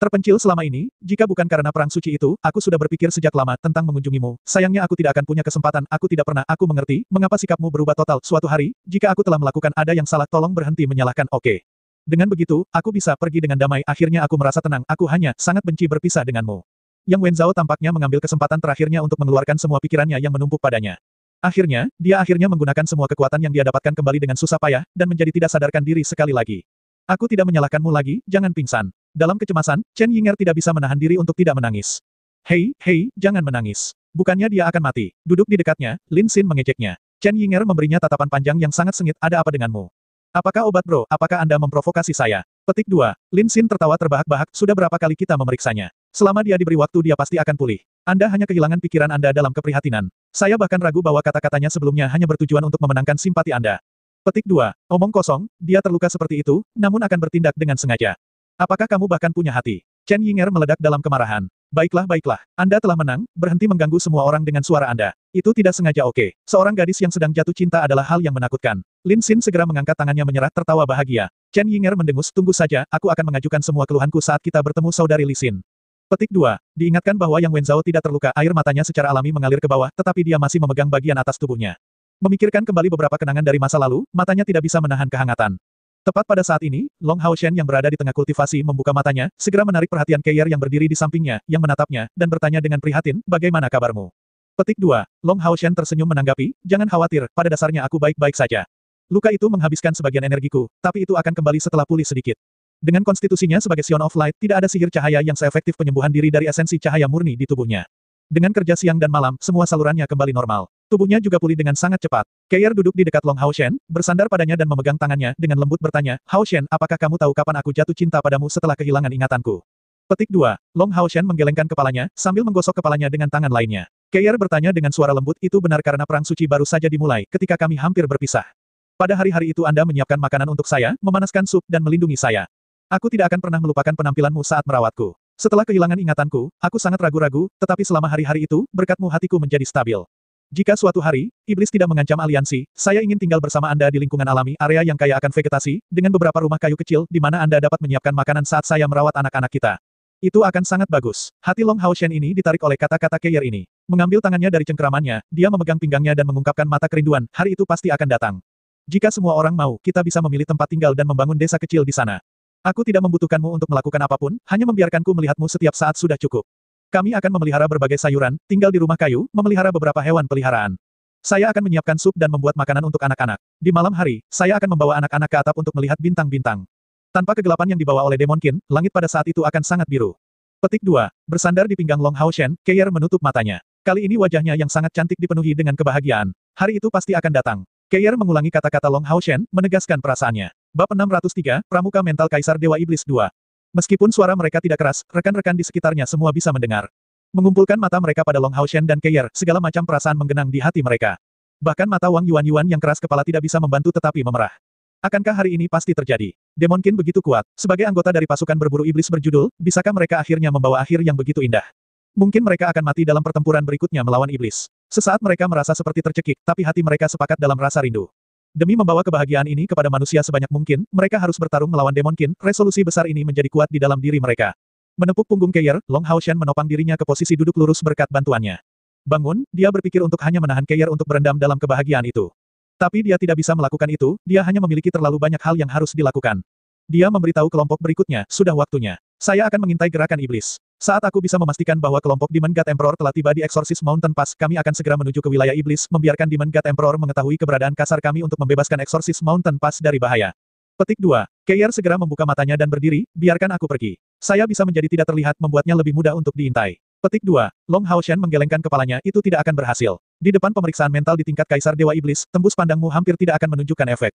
S1: Terpencil selama ini, jika bukan karena perang suci itu, aku sudah berpikir sejak lama tentang mengunjungimu. Sayangnya aku tidak akan punya kesempatan, aku tidak pernah, aku mengerti, mengapa sikapmu berubah total. Suatu hari, jika aku telah melakukan ada yang salah tolong berhenti menyalahkan, oke. Okay. Dengan begitu, aku bisa pergi dengan damai. Akhirnya aku merasa tenang. Aku hanya sangat benci berpisah denganmu. Yang Wenzhao tampaknya mengambil kesempatan terakhirnya untuk mengeluarkan semua pikirannya yang menumpuk padanya. Akhirnya, dia akhirnya menggunakan semua kekuatan yang dia dapatkan kembali dengan susah payah, dan menjadi tidak sadarkan diri sekali lagi. Aku tidak menyalahkanmu lagi, jangan pingsan. Dalam kecemasan, Chen Yinger tidak bisa menahan diri untuk tidak menangis. Hei, hei, jangan menangis. Bukannya dia akan mati. Duduk di dekatnya, Lin Xin mengejeknya. Chen Yinger memberinya tatapan panjang yang sangat sengit, ada apa denganmu? Apakah obat bro, apakah Anda memprovokasi saya? Petik 2. Lin Xin tertawa terbahak-bahak, sudah berapa kali kita memeriksanya. Selama dia diberi waktu dia pasti akan pulih. Anda hanya kehilangan pikiran Anda dalam keprihatinan. Saya bahkan ragu bahwa kata-katanya sebelumnya hanya bertujuan untuk memenangkan simpati Anda. Petik 2. Omong kosong, dia terluka seperti itu, namun akan bertindak dengan sengaja. Apakah kamu bahkan punya hati? Chen Yinger meledak dalam kemarahan. Baiklah baiklah, Anda telah menang, berhenti mengganggu semua orang dengan suara Anda. Itu tidak sengaja oke. Seorang gadis yang sedang jatuh cinta adalah hal yang menakutkan. Lin Xin segera mengangkat tangannya menyerah tertawa bahagia. Chen Yinger mendengus, tunggu saja, aku akan mengajukan semua keluhanku saat kita bertemu saudari Li Xin. Petik 2. Diingatkan bahwa Yang Wenzhao tidak terluka, air matanya secara alami mengalir ke bawah, tetapi dia masih memegang bagian atas tubuhnya. Memikirkan kembali beberapa kenangan dari masa lalu, matanya tidak bisa menahan kehangatan. Tepat pada saat ini, Long Hao Shen yang berada di tengah kultivasi membuka matanya, segera menarik perhatian Keier yang berdiri di sampingnya, yang menatapnya, dan bertanya dengan prihatin, bagaimana kabarmu? Petik 2. Long Hao Shen tersenyum menanggapi, jangan khawatir, pada dasarnya aku baik-baik saja. Luka itu menghabiskan sebagian energiku, tapi itu akan kembali setelah pulih sedikit. Dengan konstitusinya sebagai Sion of Light, tidak ada sihir cahaya yang seefektif penyembuhan diri dari esensi cahaya murni di tubuhnya. Dengan kerja siang dan malam, semua salurannya kembali normal. Tubuhnya juga pulih dengan sangat cepat. Keier duduk di dekat Long Hao Shen, bersandar padanya dan memegang tangannya, dengan lembut bertanya, Hao Shen, apakah kamu tahu kapan aku jatuh cinta padamu setelah kehilangan ingatanku? Petik 2. Long Hao Shen menggelengkan kepalanya, sambil menggosok kepalanya dengan tangan lainnya. Keier bertanya dengan suara lembut, itu benar karena perang suci baru saja dimulai, ketika kami hampir berpisah. Pada hari-hari itu Anda menyiapkan makanan untuk saya, memanaskan sup dan melindungi saya. Aku tidak akan pernah melupakan penampilanmu saat merawatku. Setelah kehilangan ingatanku, aku sangat ragu-ragu, tetapi selama hari-hari itu, berkatmu hatiku menjadi stabil. Jika suatu hari, iblis tidak mengancam aliansi, saya ingin tinggal bersama Anda di lingkungan alami, area yang kaya akan vegetasi, dengan beberapa rumah kayu kecil, di mana Anda dapat menyiapkan makanan saat saya merawat anak-anak kita. Itu akan sangat bagus. Hati Long Hao Shen ini ditarik oleh kata-kata Keier ini. Mengambil tangannya dari cengkeramannya, dia memegang pinggangnya dan mengungkapkan mata kerinduan, hari itu pasti akan datang. Jika semua orang mau, kita bisa memilih tempat tinggal dan membangun desa kecil di sana. Aku tidak membutuhkanmu untuk melakukan apa pun, hanya membiarkanku melihatmu setiap saat sudah cukup. Kami akan memelihara berbagai sayuran, tinggal di rumah kayu, memelihara beberapa hewan peliharaan. Saya akan menyiapkan sup dan membuat makanan untuk anak-anak. Di malam hari, saya akan membawa anak-anak ke atap untuk melihat bintang-bintang. Tanpa kegelapan yang dibawa oleh Demon Kin, langit pada saat itu akan sangat biru. Petik 2. Bersandar di pinggang Long Hao Shen, Keier menutup matanya. Kali ini wajahnya yang sangat cantik dipenuhi dengan kebahagiaan. Hari itu pasti akan datang. Keier mengulangi kata-kata Long Hao Shen, menegaskan perasaannya. Bab 603, Pramuka Mental Kaisar Dewa Iblis 2. Meskipun suara mereka tidak keras, rekan-rekan di sekitarnya semua bisa mendengar. Mengumpulkan mata mereka pada Long Hao Shen dan Keier, segala macam perasaan menggenang di hati mereka. Bahkan mata Wang Yuan Yuan yang keras kepala tidak bisa membantu tetapi memerah. Akankah hari ini pasti terjadi? Demonkin begitu kuat, sebagai anggota dari pasukan berburu iblis berjudul, bisakah mereka akhirnya membawa akhir yang begitu indah? Mungkin mereka akan mati dalam pertempuran berikutnya melawan iblis. Sesaat mereka merasa seperti tercekik, tapi hati mereka sepakat dalam rasa rindu. Demi membawa kebahagiaan ini kepada manusia sebanyak mungkin, mereka harus bertarung melawan Demonkin, resolusi besar ini menjadi kuat di dalam diri mereka. Menepuk punggung Keir, Long Hao Shen menopang dirinya ke posisi duduk lurus berkat bantuannya. Bangun, dia berpikir untuk hanya menahan Keir untuk berendam dalam kebahagiaan itu. Tapi dia tidak bisa melakukan itu, dia hanya memiliki terlalu banyak hal yang harus dilakukan. Dia memberitahu kelompok berikutnya, sudah waktunya. Saya akan mengintai gerakan iblis. Saat aku bisa memastikan bahwa kelompok Demon God Emperor telah tiba di Exorcist Mountain Pass, kami akan segera menuju ke wilayah iblis, membiarkan Demon God Emperor mengetahui keberadaan kasar kami untuk membebaskan Exorcist Mountain Pass dari bahaya. Petik 2. Keir segera membuka matanya dan berdiri, biarkan aku pergi. Saya bisa menjadi tidak terlihat membuatnya lebih mudah untuk diintai. Petik 2. Long Hao Shen menggelengkan kepalanya, itu tidak akan berhasil. Di depan pemeriksaan mental di tingkat Kaisar Dewa Iblis, tembus pandangmu hampir tidak akan menunjukkan efek.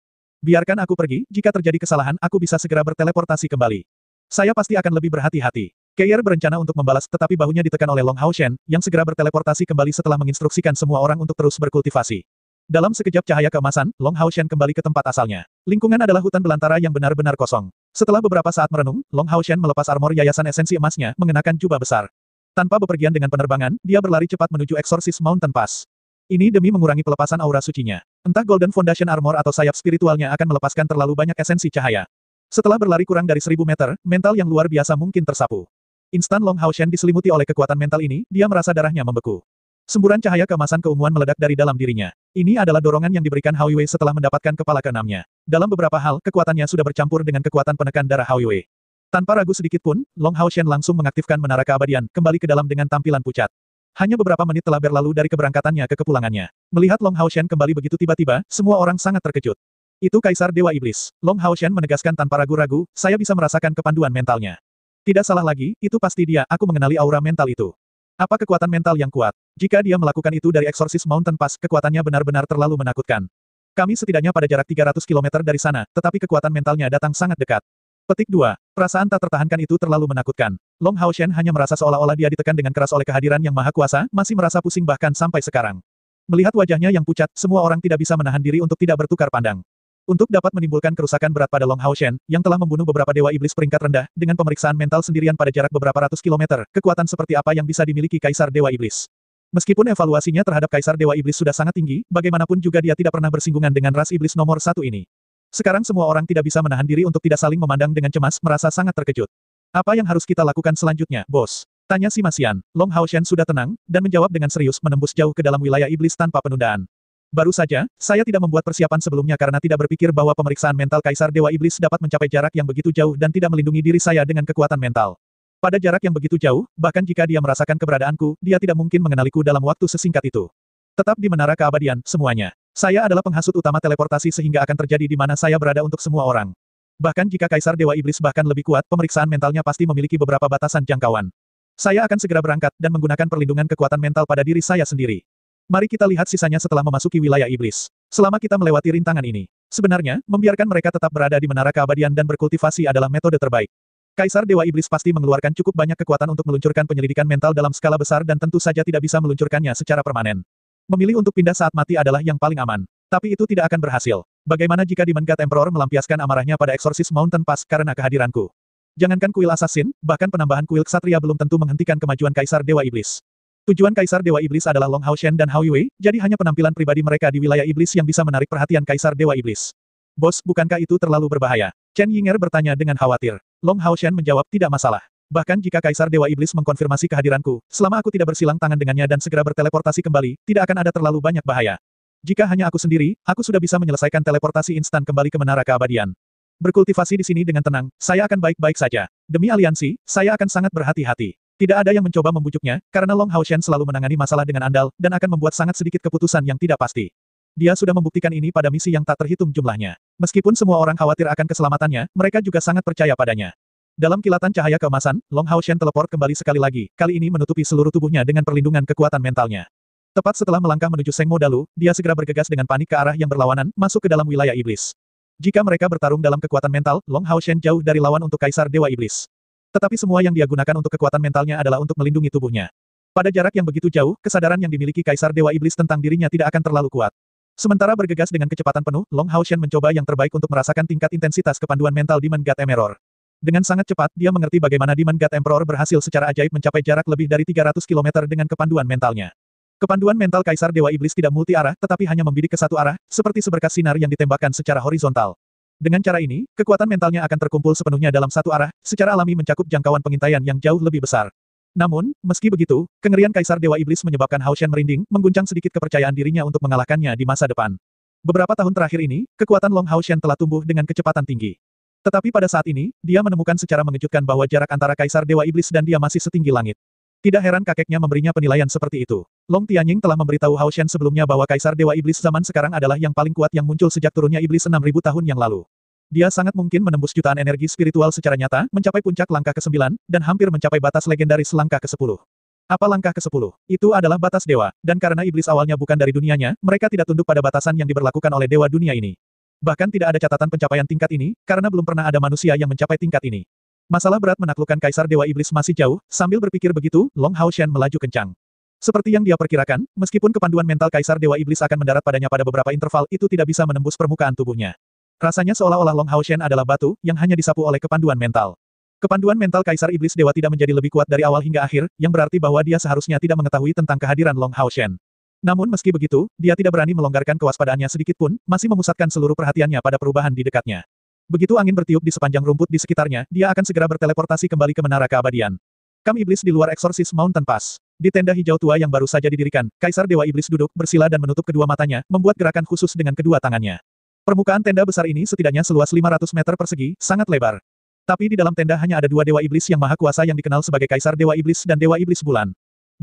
S1: Biarkan aku pergi, jika terjadi kesalahan aku bisa segera berteleportasi kembali. Saya pasti akan lebih berhati-hati. Keir berencana untuk membalas tetapi bahunya ditekan oleh Long Hao Shen, yang segera berteleportasi kembali setelah menginstruksikan semua orang untuk terus berkultivasi. Dalam sekejap cahaya keemasan, Long Hao Shen kembali ke tempat asalnya. Lingkungan adalah hutan belantara yang benar-benar kosong. Setelah beberapa saat merenung, Long Hao Shen melepas armor yayasan esensi emasnya, mengenakan jubah besar. Tanpa bepergian dengan penerbangan, dia berlari cepat menuju Exorcist Mountain Pass. Ini demi mengurangi pelepasan aura sucinya. Entah Golden Foundation Armor atau sayap spiritualnya akan melepaskan terlalu banyak esensi cahaya. Setelah berlari kurang dari seribu meter, mental yang luar biasa mungkin tersapu. Instan Long Hao Shen diselimuti oleh kekuatan mental ini, dia merasa darahnya membeku. Semburan cahaya keemasan keunguan meledak dari dalam dirinya. Ini adalah dorongan yang diberikan Hao Yue setelah mendapatkan kepala keenamnya. Dalam beberapa hal, kekuatannya sudah bercampur dengan kekuatan penekan darah Hao Yue. Tanpa ragu sedikit pun, Long Hao Shen langsung mengaktifkan menara keabadian, kembali ke dalam dengan tampilan pucat. Hanya beberapa menit telah berlalu dari keberangkatannya ke kepulangannya. Melihat Long Hao Shen kembali begitu tiba-tiba, semua orang sangat terkejut. Itu Kaisar Dewa Iblis. Long Hao Shen menegaskan tanpa ragu-ragu, saya bisa merasakan kepanduan mentalnya. Tidak salah lagi, itu pasti dia, aku mengenali aura mental itu. Apa kekuatan mental yang kuat? Jika dia melakukan itu dari Exorcist Mountain Pass, kekuatannya benar-benar terlalu menakutkan. Kami setidaknya pada jarak 300 km dari sana, tetapi kekuatan mentalnya datang sangat dekat. Petik 2. Perasaan tak tertahankan itu terlalu menakutkan. Long Hao Shen hanya merasa seolah-olah dia ditekan dengan keras oleh kehadiran yang maha kuasa, masih merasa pusing bahkan sampai sekarang. Melihat wajahnya yang pucat, semua orang tidak bisa menahan diri untuk tidak bertukar pandang. Untuk dapat menimbulkan kerusakan berat pada Long Hao Shen, yang telah membunuh beberapa dewa iblis peringkat rendah, dengan pemeriksaan mental sendirian pada jarak beberapa ratus kilometer, kekuatan seperti apa yang bisa dimiliki Kaisar Dewa Iblis. Meskipun evaluasinya terhadap Kaisar Dewa Iblis sudah sangat tinggi, bagaimanapun juga dia tidak pernah bersinggungan dengan ras iblis nomor satu ini. Sekarang semua orang tidak bisa menahan diri untuk tidak saling memandang dengan cemas, merasa sangat terkejut. Apa yang harus kita lakukan selanjutnya, bos? Tanya si Masian. Long Hao Shen sudah tenang, dan menjawab dengan serius menembus jauh ke dalam wilayah iblis tanpa penundaan. Baru saja, saya tidak membuat persiapan sebelumnya karena tidak berpikir bahwa pemeriksaan mental Kaisar Dewa Iblis dapat mencapai jarak yang begitu jauh dan tidak melindungi diri saya dengan kekuatan mental. Pada jarak yang begitu jauh, bahkan jika dia merasakan keberadaanku, dia tidak mungkin mengenaliku dalam waktu sesingkat itu. Tetap di menara keabadian, semuanya. Saya adalah penghasut utama teleportasi sehingga akan terjadi di mana saya berada untuk semua orang. Bahkan jika Kaisar Dewa Iblis bahkan lebih kuat, pemeriksaan mentalnya pasti memiliki beberapa batasan jangkauan. Saya akan segera berangkat dan menggunakan perlindungan kekuatan mental pada diri saya sendiri. Mari kita lihat sisanya setelah memasuki wilayah iblis. Selama kita melewati rintangan ini, sebenarnya, membiarkan mereka tetap berada di menara keabadian dan berkultivasi adalah metode terbaik. Kaisar Dewa Iblis pasti mengeluarkan cukup banyak kekuatan untuk meluncurkan penyelidikan mental dalam skala besar dan tentu saja tidak bisa meluncurkannya secara permanen. Memilih untuk pindah saat mati adalah yang paling aman. Tapi itu tidak akan berhasil. Bagaimana jika Demon God Emperor melampiaskan amarahnya pada Exorcist Mountain Pass karena kehadiranku? Jangankan kuil assassin, bahkan penambahan kuil ksatria belum tentu menghentikan kemajuan Kaisar Dewa Iblis. Tujuan Kaisar Dewa Iblis adalah Long Hao Shen dan Hao Yue, jadi hanya penampilan pribadi mereka di wilayah iblis yang bisa menarik perhatian Kaisar Dewa Iblis. Bos, bukankah itu terlalu berbahaya? Chen Yinger bertanya dengan khawatir. Long Hao Shen menjawab tidak masalah. Bahkan jika Kaisar Dewa Iblis mengkonfirmasi kehadiranku, selama aku tidak bersilang tangan dengannya dan segera berteleportasi kembali, tidak akan ada terlalu banyak bahaya. Jika hanya aku sendiri, aku sudah bisa menyelesaikan teleportasi instan kembali ke menara keabadian. Berkultivasi di sini dengan tenang, saya akan baik-baik saja. Demi aliansi, saya akan sangat berhati-hati. Tidak ada yang mencoba membujuknya, karena Long Hao Shen selalu menangani masalah dengan andal, dan akan membuat sangat sedikit keputusan yang tidak pasti. Dia sudah membuktikan ini pada misi yang tak terhitung jumlahnya. Meskipun semua orang khawatir akan keselamatannya, mereka juga sangat percaya padanya. Dalam kilatan cahaya keemasan, Long Hao Shen teleport kembali sekali lagi, kali ini menutupi seluruh tubuhnya dengan perlindungan kekuatan mentalnya. Tepat setelah melangkah menuju Seng Modalu, dia segera bergegas dengan panik ke arah yang berlawanan, masuk ke dalam wilayah iblis. Jika mereka bertarung dalam kekuatan mental, Long Hao Shen jauh dari lawan untuk Kaisar Dewa Iblis. Tetapi semua yang dia gunakan untuk kekuatan mentalnya adalah untuk melindungi tubuhnya. Pada jarak yang begitu jauh, kesadaran yang dimiliki Kaisar Dewa Iblis tentang dirinya tidak akan terlalu kuat. Sementara bergegas dengan kecepatan penuh, Long Haoshan mencoba yang terbaik untuk merasakan tingkat intensitas kepanduan mental Demon God Emperor. Dengan sangat cepat, dia mengerti bagaimana Demon God Emperor berhasil secara ajaib mencapai jarak lebih dari 300 km dengan kepanduan mentalnya. Kepanduan mental Kaisar Dewa Iblis tidak multi arah, tetapi hanya membidik ke satu arah, seperti seberkas sinar yang ditembakkan secara horizontal. Dengan cara ini, kekuatan mentalnya akan terkumpul sepenuhnya dalam satu arah, secara alami mencakup jangkauan pengintaian yang jauh lebih besar. Namun, meski begitu, kengerian Kaisar Dewa Iblis menyebabkan Hao Shen merinding, mengguncang sedikit kepercayaan dirinya untuk mengalahkannya di masa depan. Beberapa tahun terakhir ini, kekuatan Long Hao Shen telah tumbuh dengan kecepatan tinggi. Tetapi pada saat ini, dia menemukan secara mengejutkan bahwa jarak antara Kaisar Dewa Iblis dan dia masih setinggi langit. Tidak heran kakeknya memberinya penilaian seperti itu. Long Tianying telah memberitahu Hao Shen sebelumnya bahwa Kaisar Dewa Iblis zaman sekarang adalah yang paling kuat yang muncul sejak turunnya Iblis 6.000 tahun yang lalu. Dia sangat mungkin menembus jutaan energi spiritual secara nyata, mencapai puncak langkah ke-9, dan hampir mencapai batas legendaris langkah ke-10. Apa langkah ke-10? Itu adalah batas dewa, dan karena iblis awalnya bukan dari dunianya, mereka tidak tunduk pada batasan yang diberlakukan oleh dewa dunia ini. Bahkan tidak ada catatan pencapaian tingkat ini, karena belum pernah ada manusia yang mencapai tingkat ini. Masalah berat menaklukkan Kaisar Dewa Iblis masih jauh, sambil berpikir begitu, Long Hao Shen melaju kencang. Seperti yang dia perkirakan, meskipun kepanduan mental Kaisar Dewa Iblis akan mendarat padanya pada beberapa interval itu tidak bisa menembus permukaan tubuhnya. Rasanya seolah-olah Long Hao Shen adalah batu, yang hanya disapu oleh kepanduan mental. Kepanduan mental Kaisar Iblis Dewa tidak menjadi lebih kuat dari awal hingga akhir, yang berarti bahwa dia seharusnya tidak mengetahui tentang kehadiran Long Hao Shen. Namun meski begitu, dia tidak berani melonggarkan kewaspadaannya sedikit pun, masih memusatkan seluruh perhatiannya pada perubahan di dekatnya. Begitu angin bertiup di sepanjang rumput di sekitarnya, dia akan segera berteleportasi kembali ke menara keabadian. Kam Iblis di luar Exorcist Mountain Pass. Di tenda hijau tua yang baru saja didirikan, Kaisar Dewa Iblis duduk bersila dan menutup kedua matanya, membuat gerakan khusus dengan kedua tangannya. Permukaan tenda besar ini setidaknya seluas 500 meter persegi, sangat lebar. Tapi di dalam tenda hanya ada dua Dewa Iblis yang maha kuasa yang dikenal sebagai Kaisar Dewa Iblis dan Dewa Iblis Bulan.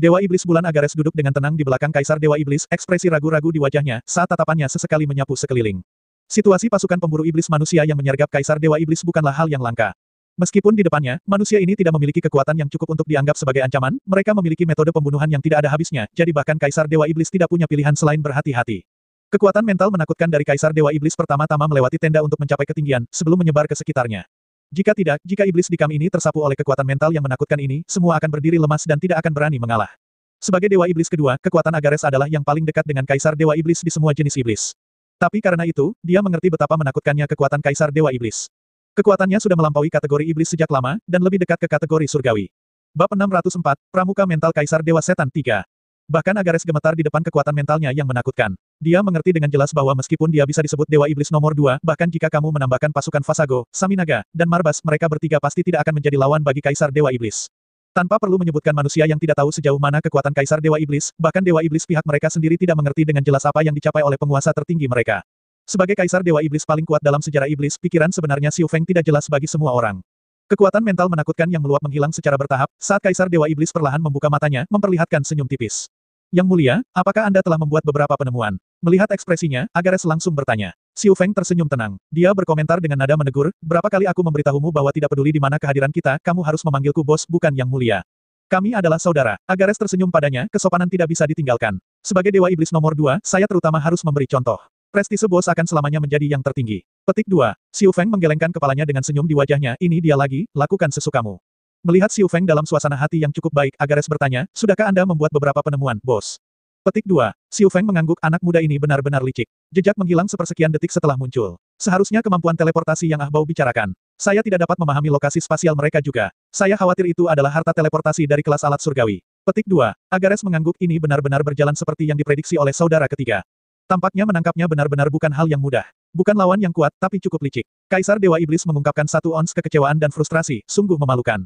S1: Dewa Iblis Bulan Agares duduk dengan tenang di belakang Kaisar Dewa Iblis, ekspresi ragu-ragu di wajahnya, saat tatapannya sesekali menyapu sekeliling. Situasi pasukan pemburu iblis manusia yang menyergap Kaisar Dewa Iblis bukanlah hal yang langka. Meskipun di depannya, manusia ini tidak memiliki kekuatan yang cukup untuk dianggap sebagai ancaman, mereka memiliki metode pembunuhan yang tidak ada habisnya, jadi bahkan Kaisar Dewa Iblis tidak punya pilihan selain berhati-hati. Kekuatan mental menakutkan dari Kaisar Dewa Iblis pertama-tama melewati tenda untuk mencapai ketinggian, sebelum menyebar ke sekitarnya. Jika tidak, jika iblis di kam ini tersapu oleh kekuatan mental yang menakutkan ini, semua akan berdiri lemas dan tidak akan berani mengalah. Sebagai Dewa Iblis kedua, kekuatan Agares adalah yang paling dekat dengan Kaisar Dewa Iblis di semua jenis iblis. Tapi karena itu, dia mengerti betapa menakutkannya kekuatan Kaisar Dewa Iblis. Kekuatannya sudah melampaui kategori iblis sejak lama, dan lebih dekat ke kategori surgawi. Bab 604, Pramuka Mental Kaisar Dewa Setan 3. Bahkan Agares gemetar di depan kekuatan mentalnya yang menakutkan. Dia mengerti dengan jelas bahwa meskipun dia bisa disebut Dewa Iblis nomor dua, bahkan jika kamu menambahkan pasukan Fasago, Saminaga, dan Marbas, mereka bertiga pasti tidak akan menjadi lawan bagi Kaisar Dewa Iblis. Tanpa perlu menyebutkan manusia yang tidak tahu sejauh mana kekuatan Kaisar Dewa Iblis, bahkan Dewa Iblis pihak mereka sendiri tidak mengerti dengan jelas apa yang dicapai oleh penguasa tertinggi mereka. Sebagai Kaisar Dewa Iblis paling kuat dalam sejarah Iblis, pikiran sebenarnya Xiu Feng tidak jelas bagi semua orang. Kekuatan mental menakutkan yang meluap menghilang secara bertahap, saat Kaisar Dewa Iblis perlahan membuka matanya, memperlihatkan senyum tipis. Yang mulia, apakah Anda telah membuat beberapa penemuan? Melihat ekspresinya, Agares langsung bertanya. Xiu Feng tersenyum tenang. Dia berkomentar dengan nada menegur, berapa kali aku memberitahumu bahwa tidak peduli di mana kehadiran kita, kamu harus memanggilku bos bukan yang mulia. Kami adalah saudara. Agares tersenyum padanya, kesopanan tidak bisa ditinggalkan. Sebagai Dewa Iblis nomor dua, saya terutama harus memberi contoh. Prestise bos akan selamanya menjadi yang tertinggi. Petik 2. Xiu Feng menggelengkan kepalanya dengan senyum di wajahnya, ini dia lagi, lakukan sesukamu. Melihat Xiu Feng dalam suasana hati yang cukup baik, Agares bertanya, sudahkah Anda membuat beberapa penemuan, bos? Petik 2. Xiu Feng mengangguk anak muda ini benar-benar licik. Jejak menghilang sepersekian detik setelah muncul. Seharusnya kemampuan teleportasi yang Ah Bao bicarakan. Saya tidak dapat memahami lokasi spasial mereka juga. Saya khawatir itu adalah harta teleportasi dari kelas alat surgawi. Petik 2. Agares mengangguk ini benar-benar berjalan seperti yang diprediksi oleh saudara ketiga. Tampaknya menangkapnya benar-benar bukan hal yang mudah. Bukan lawan yang kuat, tapi cukup licik. Kaisar Dewa Iblis mengungkapkan satu ons kekecewaan dan frustrasi, sungguh memalukan.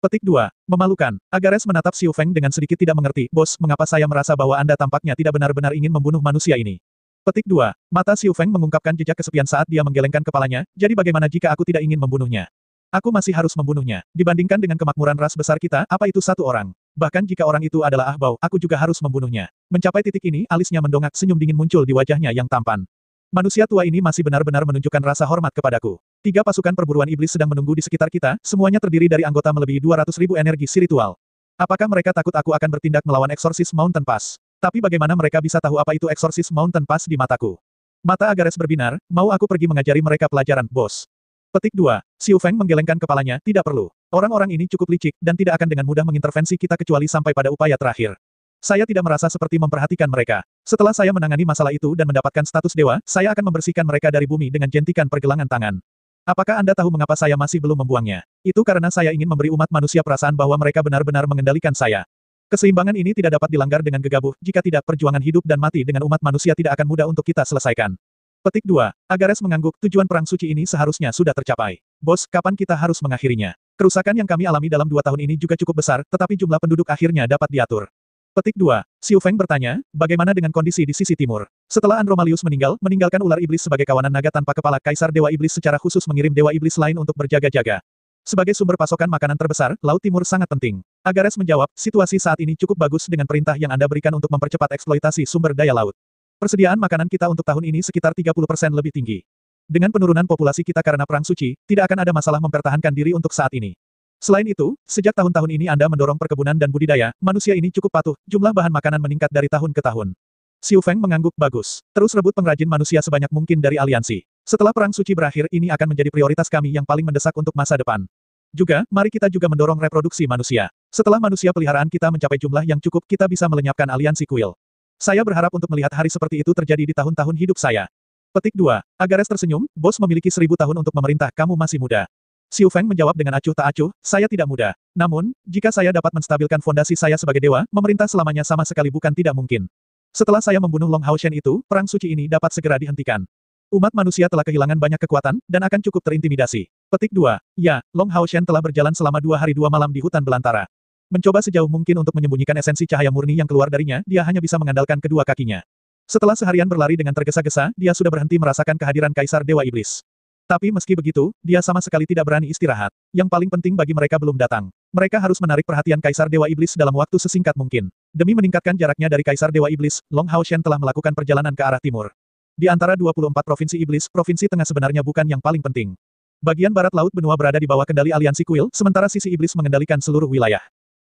S1: Petik 2. Memalukan. Agares menatap Xiu Feng dengan sedikit tidak mengerti. Bos, mengapa saya merasa bahwa Anda tampaknya tidak benar-benar ingin membunuh manusia ini? Petik 2. Mata Xiu Feng mengungkapkan jejak kesepian saat dia menggelengkan kepalanya, jadi bagaimana jika aku tidak ingin membunuhnya? Aku masih harus membunuhnya. Dibandingkan dengan kemakmuran ras besar kita, apa itu satu orang? Bahkan jika orang itu adalah Ahbau, aku juga harus membunuhnya. Mencapai titik ini, alisnya mendongak senyum dingin muncul di wajahnya yang tampan. Manusia tua ini masih benar-benar menunjukkan rasa hormat kepadaku. Tiga pasukan perburuan iblis sedang menunggu di sekitar kita, semuanya terdiri dari anggota melebihi 200 ribu energi spiritual. Apakah mereka takut aku akan bertindak melawan Exorcist Mountain Pass? Tapi bagaimana mereka bisa tahu apa itu Exorcist Mountain Pass di mataku? Mata Agares berbinar, mau aku pergi mengajari mereka pelajaran, bos. Petik 2. Xiu Feng menggelengkan kepalanya, tidak perlu. Orang-orang ini cukup licik, dan tidak akan dengan mudah mengintervensi kita kecuali sampai pada upaya terakhir. Saya tidak merasa seperti memperhatikan mereka. Setelah saya menangani masalah itu dan mendapatkan status dewa, saya akan membersihkan mereka dari bumi dengan jentikan pergelangan tangan. Apakah Anda tahu mengapa saya masih belum membuangnya? Itu karena saya ingin memberi umat manusia perasaan bahwa mereka benar-benar mengendalikan saya. Keseimbangan ini tidak dapat dilanggar dengan gegabah, jika tidak perjuangan hidup dan mati dengan umat manusia tidak akan mudah untuk kita selesaikan. Petik 2. Agares mengangguk, tujuan perang suci ini seharusnya sudah tercapai. Bos, kapan kita harus mengakhirinya? Kerusakan yang kami alami dalam dua tahun ini juga cukup besar, tetapi jumlah penduduk akhirnya dapat diatur. Petik 2. Xiu Feng bertanya, bagaimana dengan kondisi di sisi timur? Setelah Andromalius meninggal, meninggalkan ular iblis sebagai kawanan naga tanpa kepala Kaisar Dewa Iblis secara khusus mengirim Dewa Iblis lain untuk berjaga-jaga. Sebagai sumber pasokan makanan terbesar, Laut Timur sangat penting. Agares menjawab, situasi saat ini cukup bagus dengan perintah yang Anda berikan untuk mempercepat eksploitasi sumber daya laut. Persediaan makanan kita untuk tahun ini sekitar 30% lebih tinggi. Dengan penurunan populasi kita karena Perang Suci, tidak akan ada masalah mempertahankan diri untuk saat ini. Selain itu, sejak tahun-tahun ini Anda mendorong perkebunan dan budidaya, manusia ini cukup patuh, jumlah bahan makanan meningkat dari tahun ke tahun. Xiu Feng mengangguk bagus. Terus rebut pengrajin manusia sebanyak mungkin dari aliansi. Setelah Perang Suci berakhir ini akan menjadi prioritas kami yang paling mendesak untuk masa depan. Juga, mari kita juga mendorong reproduksi manusia. Setelah manusia peliharaan kita mencapai jumlah yang cukup, kita bisa melenyapkan aliansi kuil. Saya berharap untuk melihat hari seperti itu terjadi di tahun-tahun hidup saya. Petik 2. Agares tersenyum, bos memiliki seribu tahun untuk memerintah, kamu masih muda. Xiu Feng menjawab dengan acuh tak acuh, saya tidak muda. Namun, jika saya dapat menstabilkan fondasi saya sebagai dewa, memerintah selamanya sama sekali bukan tidak mungkin. Setelah saya membunuh Long Hao Shen itu, perang suci ini dapat segera dihentikan. Umat manusia telah kehilangan banyak kekuatan, dan akan cukup terintimidasi. Petik 2. Ya, Long Hao Shen telah berjalan selama dua hari dua malam di hutan belantara. Mencoba sejauh mungkin untuk menyembunyikan esensi cahaya murni yang keluar darinya, dia hanya bisa mengandalkan kedua kakinya. Setelah seharian berlari dengan tergesa-gesa, dia sudah berhenti merasakan kehadiran Kaisar Dewa Iblis. Tapi meski begitu, dia sama sekali tidak berani istirahat. Yang paling penting bagi mereka belum datang. Mereka harus menarik perhatian Kaisar Dewa Iblis dalam waktu sesingkat mungkin. Demi meningkatkan jaraknya dari Kaisar Dewa Iblis, Long Hao Shen telah melakukan perjalanan ke arah timur. Di antara 24 provinsi iblis, provinsi tengah sebenarnya bukan yang paling penting. Bagian barat laut benua berada di bawah kendali aliansi kuil, sementara sisi iblis mengendalikan seluruh wilayah.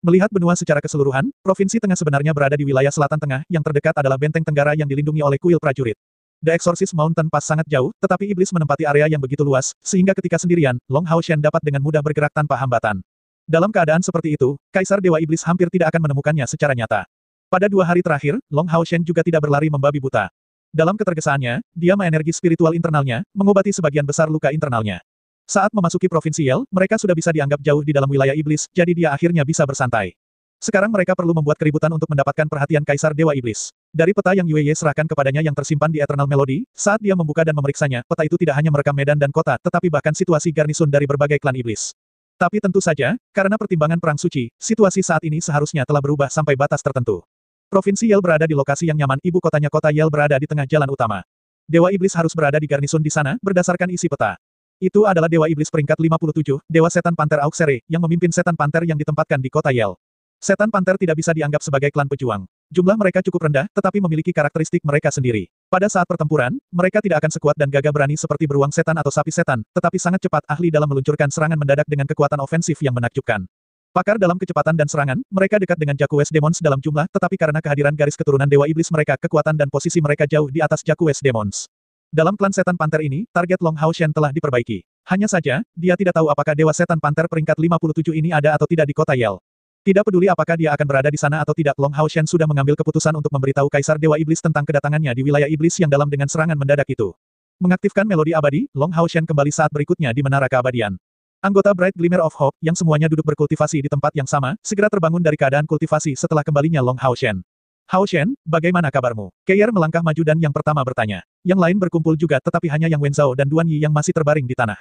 S1: Melihat benua secara keseluruhan, provinsi tengah sebenarnya berada di wilayah selatan tengah, yang terdekat adalah benteng tenggara yang dilindungi oleh kuil prajurit. The Exorcist Mountain Pass sangat jauh, tetapi iblis menempati area yang begitu luas, sehingga ketika sendirian, Long Hao Shen dapat dengan mudah bergerak tanpa hambatan. Dalam keadaan seperti itu, Kaisar Dewa Iblis hampir tidak akan menemukannya secara nyata. Pada dua hari terakhir, Long Hao Shen juga tidak berlari membabi buta. Dalam ketergesaannya, dia energi spiritual internalnya, mengobati sebagian besar luka internalnya. Saat memasuki Provinsi Yel, mereka sudah bisa dianggap jauh di dalam wilayah iblis, jadi dia akhirnya bisa bersantai. Sekarang mereka perlu membuat keributan untuk mendapatkan perhatian Kaisar Dewa Iblis. Dari peta yang Yue Ye serahkan kepadanya yang tersimpan di Eternal Melody, saat dia membuka dan memeriksanya, peta itu tidak hanya merekam medan dan kota, tetapi bahkan situasi garnison dari berbagai klan iblis. Tapi tentu saja, karena pertimbangan perang suci, situasi saat ini seharusnya telah berubah sampai batas tertentu. Provinsi Yel berada di lokasi yang nyaman, ibu kotanya kota Yel berada di tengah jalan utama. Dewa Iblis harus berada di garnison di sana, berdasarkan isi peta. Itu adalah Dewa Iblis peringkat 57, Dewa Setan Panter Auxere, yang memimpin Setan Panter yang ditempatkan di kota Yel. Setan Panter tidak bisa dianggap sebagai klan pejuang. Jumlah mereka cukup rendah, tetapi memiliki karakteristik mereka sendiri. Pada saat pertempuran, mereka tidak akan sekuat dan gagah berani seperti beruang setan atau sapi setan, tetapi sangat cepat ahli dalam meluncurkan serangan mendadak dengan kekuatan ofensif yang menakjubkan. Pakar dalam kecepatan dan serangan, mereka dekat dengan Jakues Demons dalam jumlah, tetapi karena kehadiran garis keturunan Dewa Iblis mereka, kekuatan dan posisi mereka jauh di atas Jakues Demons. Dalam klan Setan Panter ini, target Long Hao Shen telah diperbaiki. Hanya saja, dia tidak tahu apakah Dewa Setan Panter peringkat 57 ini ada atau tidak di kota Yel. Tidak peduli apakah dia akan berada di sana atau tidak, Long Hao Shen sudah mengambil keputusan untuk memberitahu Kaisar Dewa Iblis tentang kedatangannya di wilayah iblis yang dalam dengan serangan mendadak itu. Mengaktifkan melodi abadi, Long Hao Shen kembali saat berikutnya di Menara Keabadian. Anggota Bright Glimmer of Hope, yang semuanya duduk berkultivasi di tempat yang sama, segera terbangun dari keadaan kultivasi setelah kembalinya Long Hao Shen. Hao Shen, bagaimana kabarmu? Keir melangkah maju dan yang pertama bertanya. Yang lain berkumpul juga tetapi hanya Yang Wenzhao dan Duan Yi yang masih terbaring di tanah.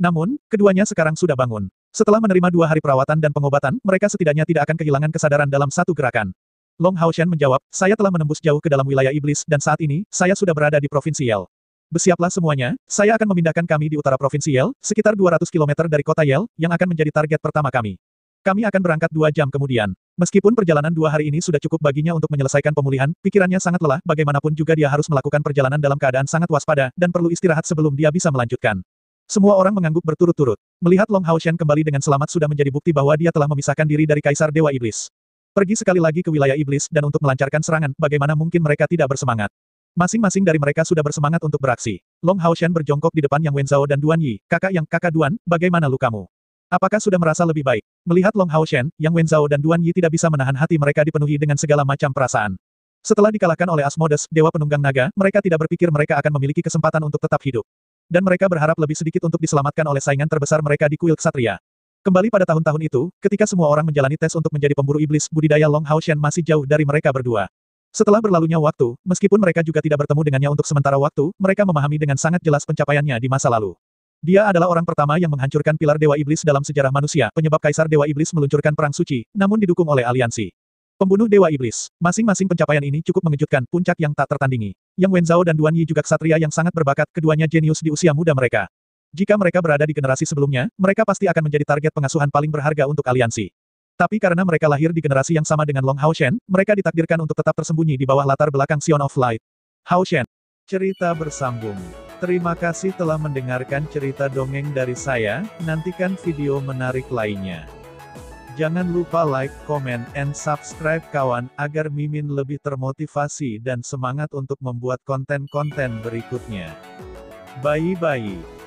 S1: Namun, keduanya sekarang sudah bangun. Setelah menerima dua hari perawatan dan pengobatan, mereka setidaknya tidak akan kehilangan kesadaran dalam satu gerakan. Long Hao Shen menjawab, saya telah menembus jauh ke dalam wilayah iblis dan saat ini, saya sudah berada di Provinsi Yel. Bersiaplah semuanya, saya akan memindahkan kami di utara Provinsi Yel, sekitar 200 km dari kota Yel, yang akan menjadi target pertama kami. Kami akan berangkat dua jam kemudian. Meskipun perjalanan dua hari ini sudah cukup baginya untuk menyelesaikan pemulihan, pikirannya sangat lelah, bagaimanapun juga dia harus melakukan perjalanan dalam keadaan sangat waspada, dan perlu istirahat sebelum dia bisa melanjutkan. Semua orang mengangguk berturut-turut. Melihat Long Hao Shen kembali dengan selamat sudah menjadi bukti bahwa dia telah memisahkan diri dari Kaisar Dewa Iblis. Pergi sekali lagi ke wilayah iblis dan untuk melancarkan serangan, bagaimana mungkin mereka tidak bersemangat. Masing-masing dari mereka sudah bersemangat untuk beraksi. Long Hao Shen berjongkok di depan Yang Wenzhao dan Duan Yi, kakak yang kakak Duan, bagaimana lukamu? Apakah sudah merasa lebih baik? Melihat Long Hao Shen, Yang Wenzhao dan Duan Yi tidak bisa menahan hati mereka dipenuhi dengan segala macam perasaan. Setelah dikalahkan oleh Asmodes, Dewa Penunggang Naga, mereka tidak berpikir mereka akan memiliki kesempatan untuk tetap hidup. Dan mereka berharap lebih sedikit untuk diselamatkan oleh saingan terbesar mereka di kuil Ksatria. Kembali pada tahun-tahun itu, ketika semua orang menjalani tes untuk menjadi pemburu iblis, budidaya Long Hao Shen masih jauh dari mereka berdua. Setelah berlalunya waktu, meskipun mereka juga tidak bertemu dengannya untuk sementara waktu, mereka memahami dengan sangat jelas pencapaiannya di masa lalu. Dia adalah orang pertama yang menghancurkan pilar Dewa Iblis dalam sejarah manusia, penyebab Kaisar Dewa Iblis meluncurkan perang suci, namun didukung oleh aliansi. Pembunuh Dewa Iblis. Masing-masing pencapaian ini cukup mengejutkan, puncak yang tak tertandingi. Yang Wenzhao dan Duan Yi juga ksatria yang sangat berbakat, keduanya jenius di usia muda mereka. Jika mereka berada di generasi sebelumnya, mereka pasti akan menjadi target pengasuhan paling berharga untuk aliansi. Tapi karena mereka lahir di generasi yang sama dengan Long Hao Shen, mereka ditakdirkan untuk tetap tersembunyi di bawah latar belakang Sion of Light. Hao Shen. Cerita bersambung. Terima kasih telah mendengarkan cerita dongeng dari saya, nantikan video menarik lainnya. Jangan lupa like, comment, and subscribe kawan, agar Mimin lebih termotivasi dan semangat untuk membuat konten-konten berikutnya. Bye-bye.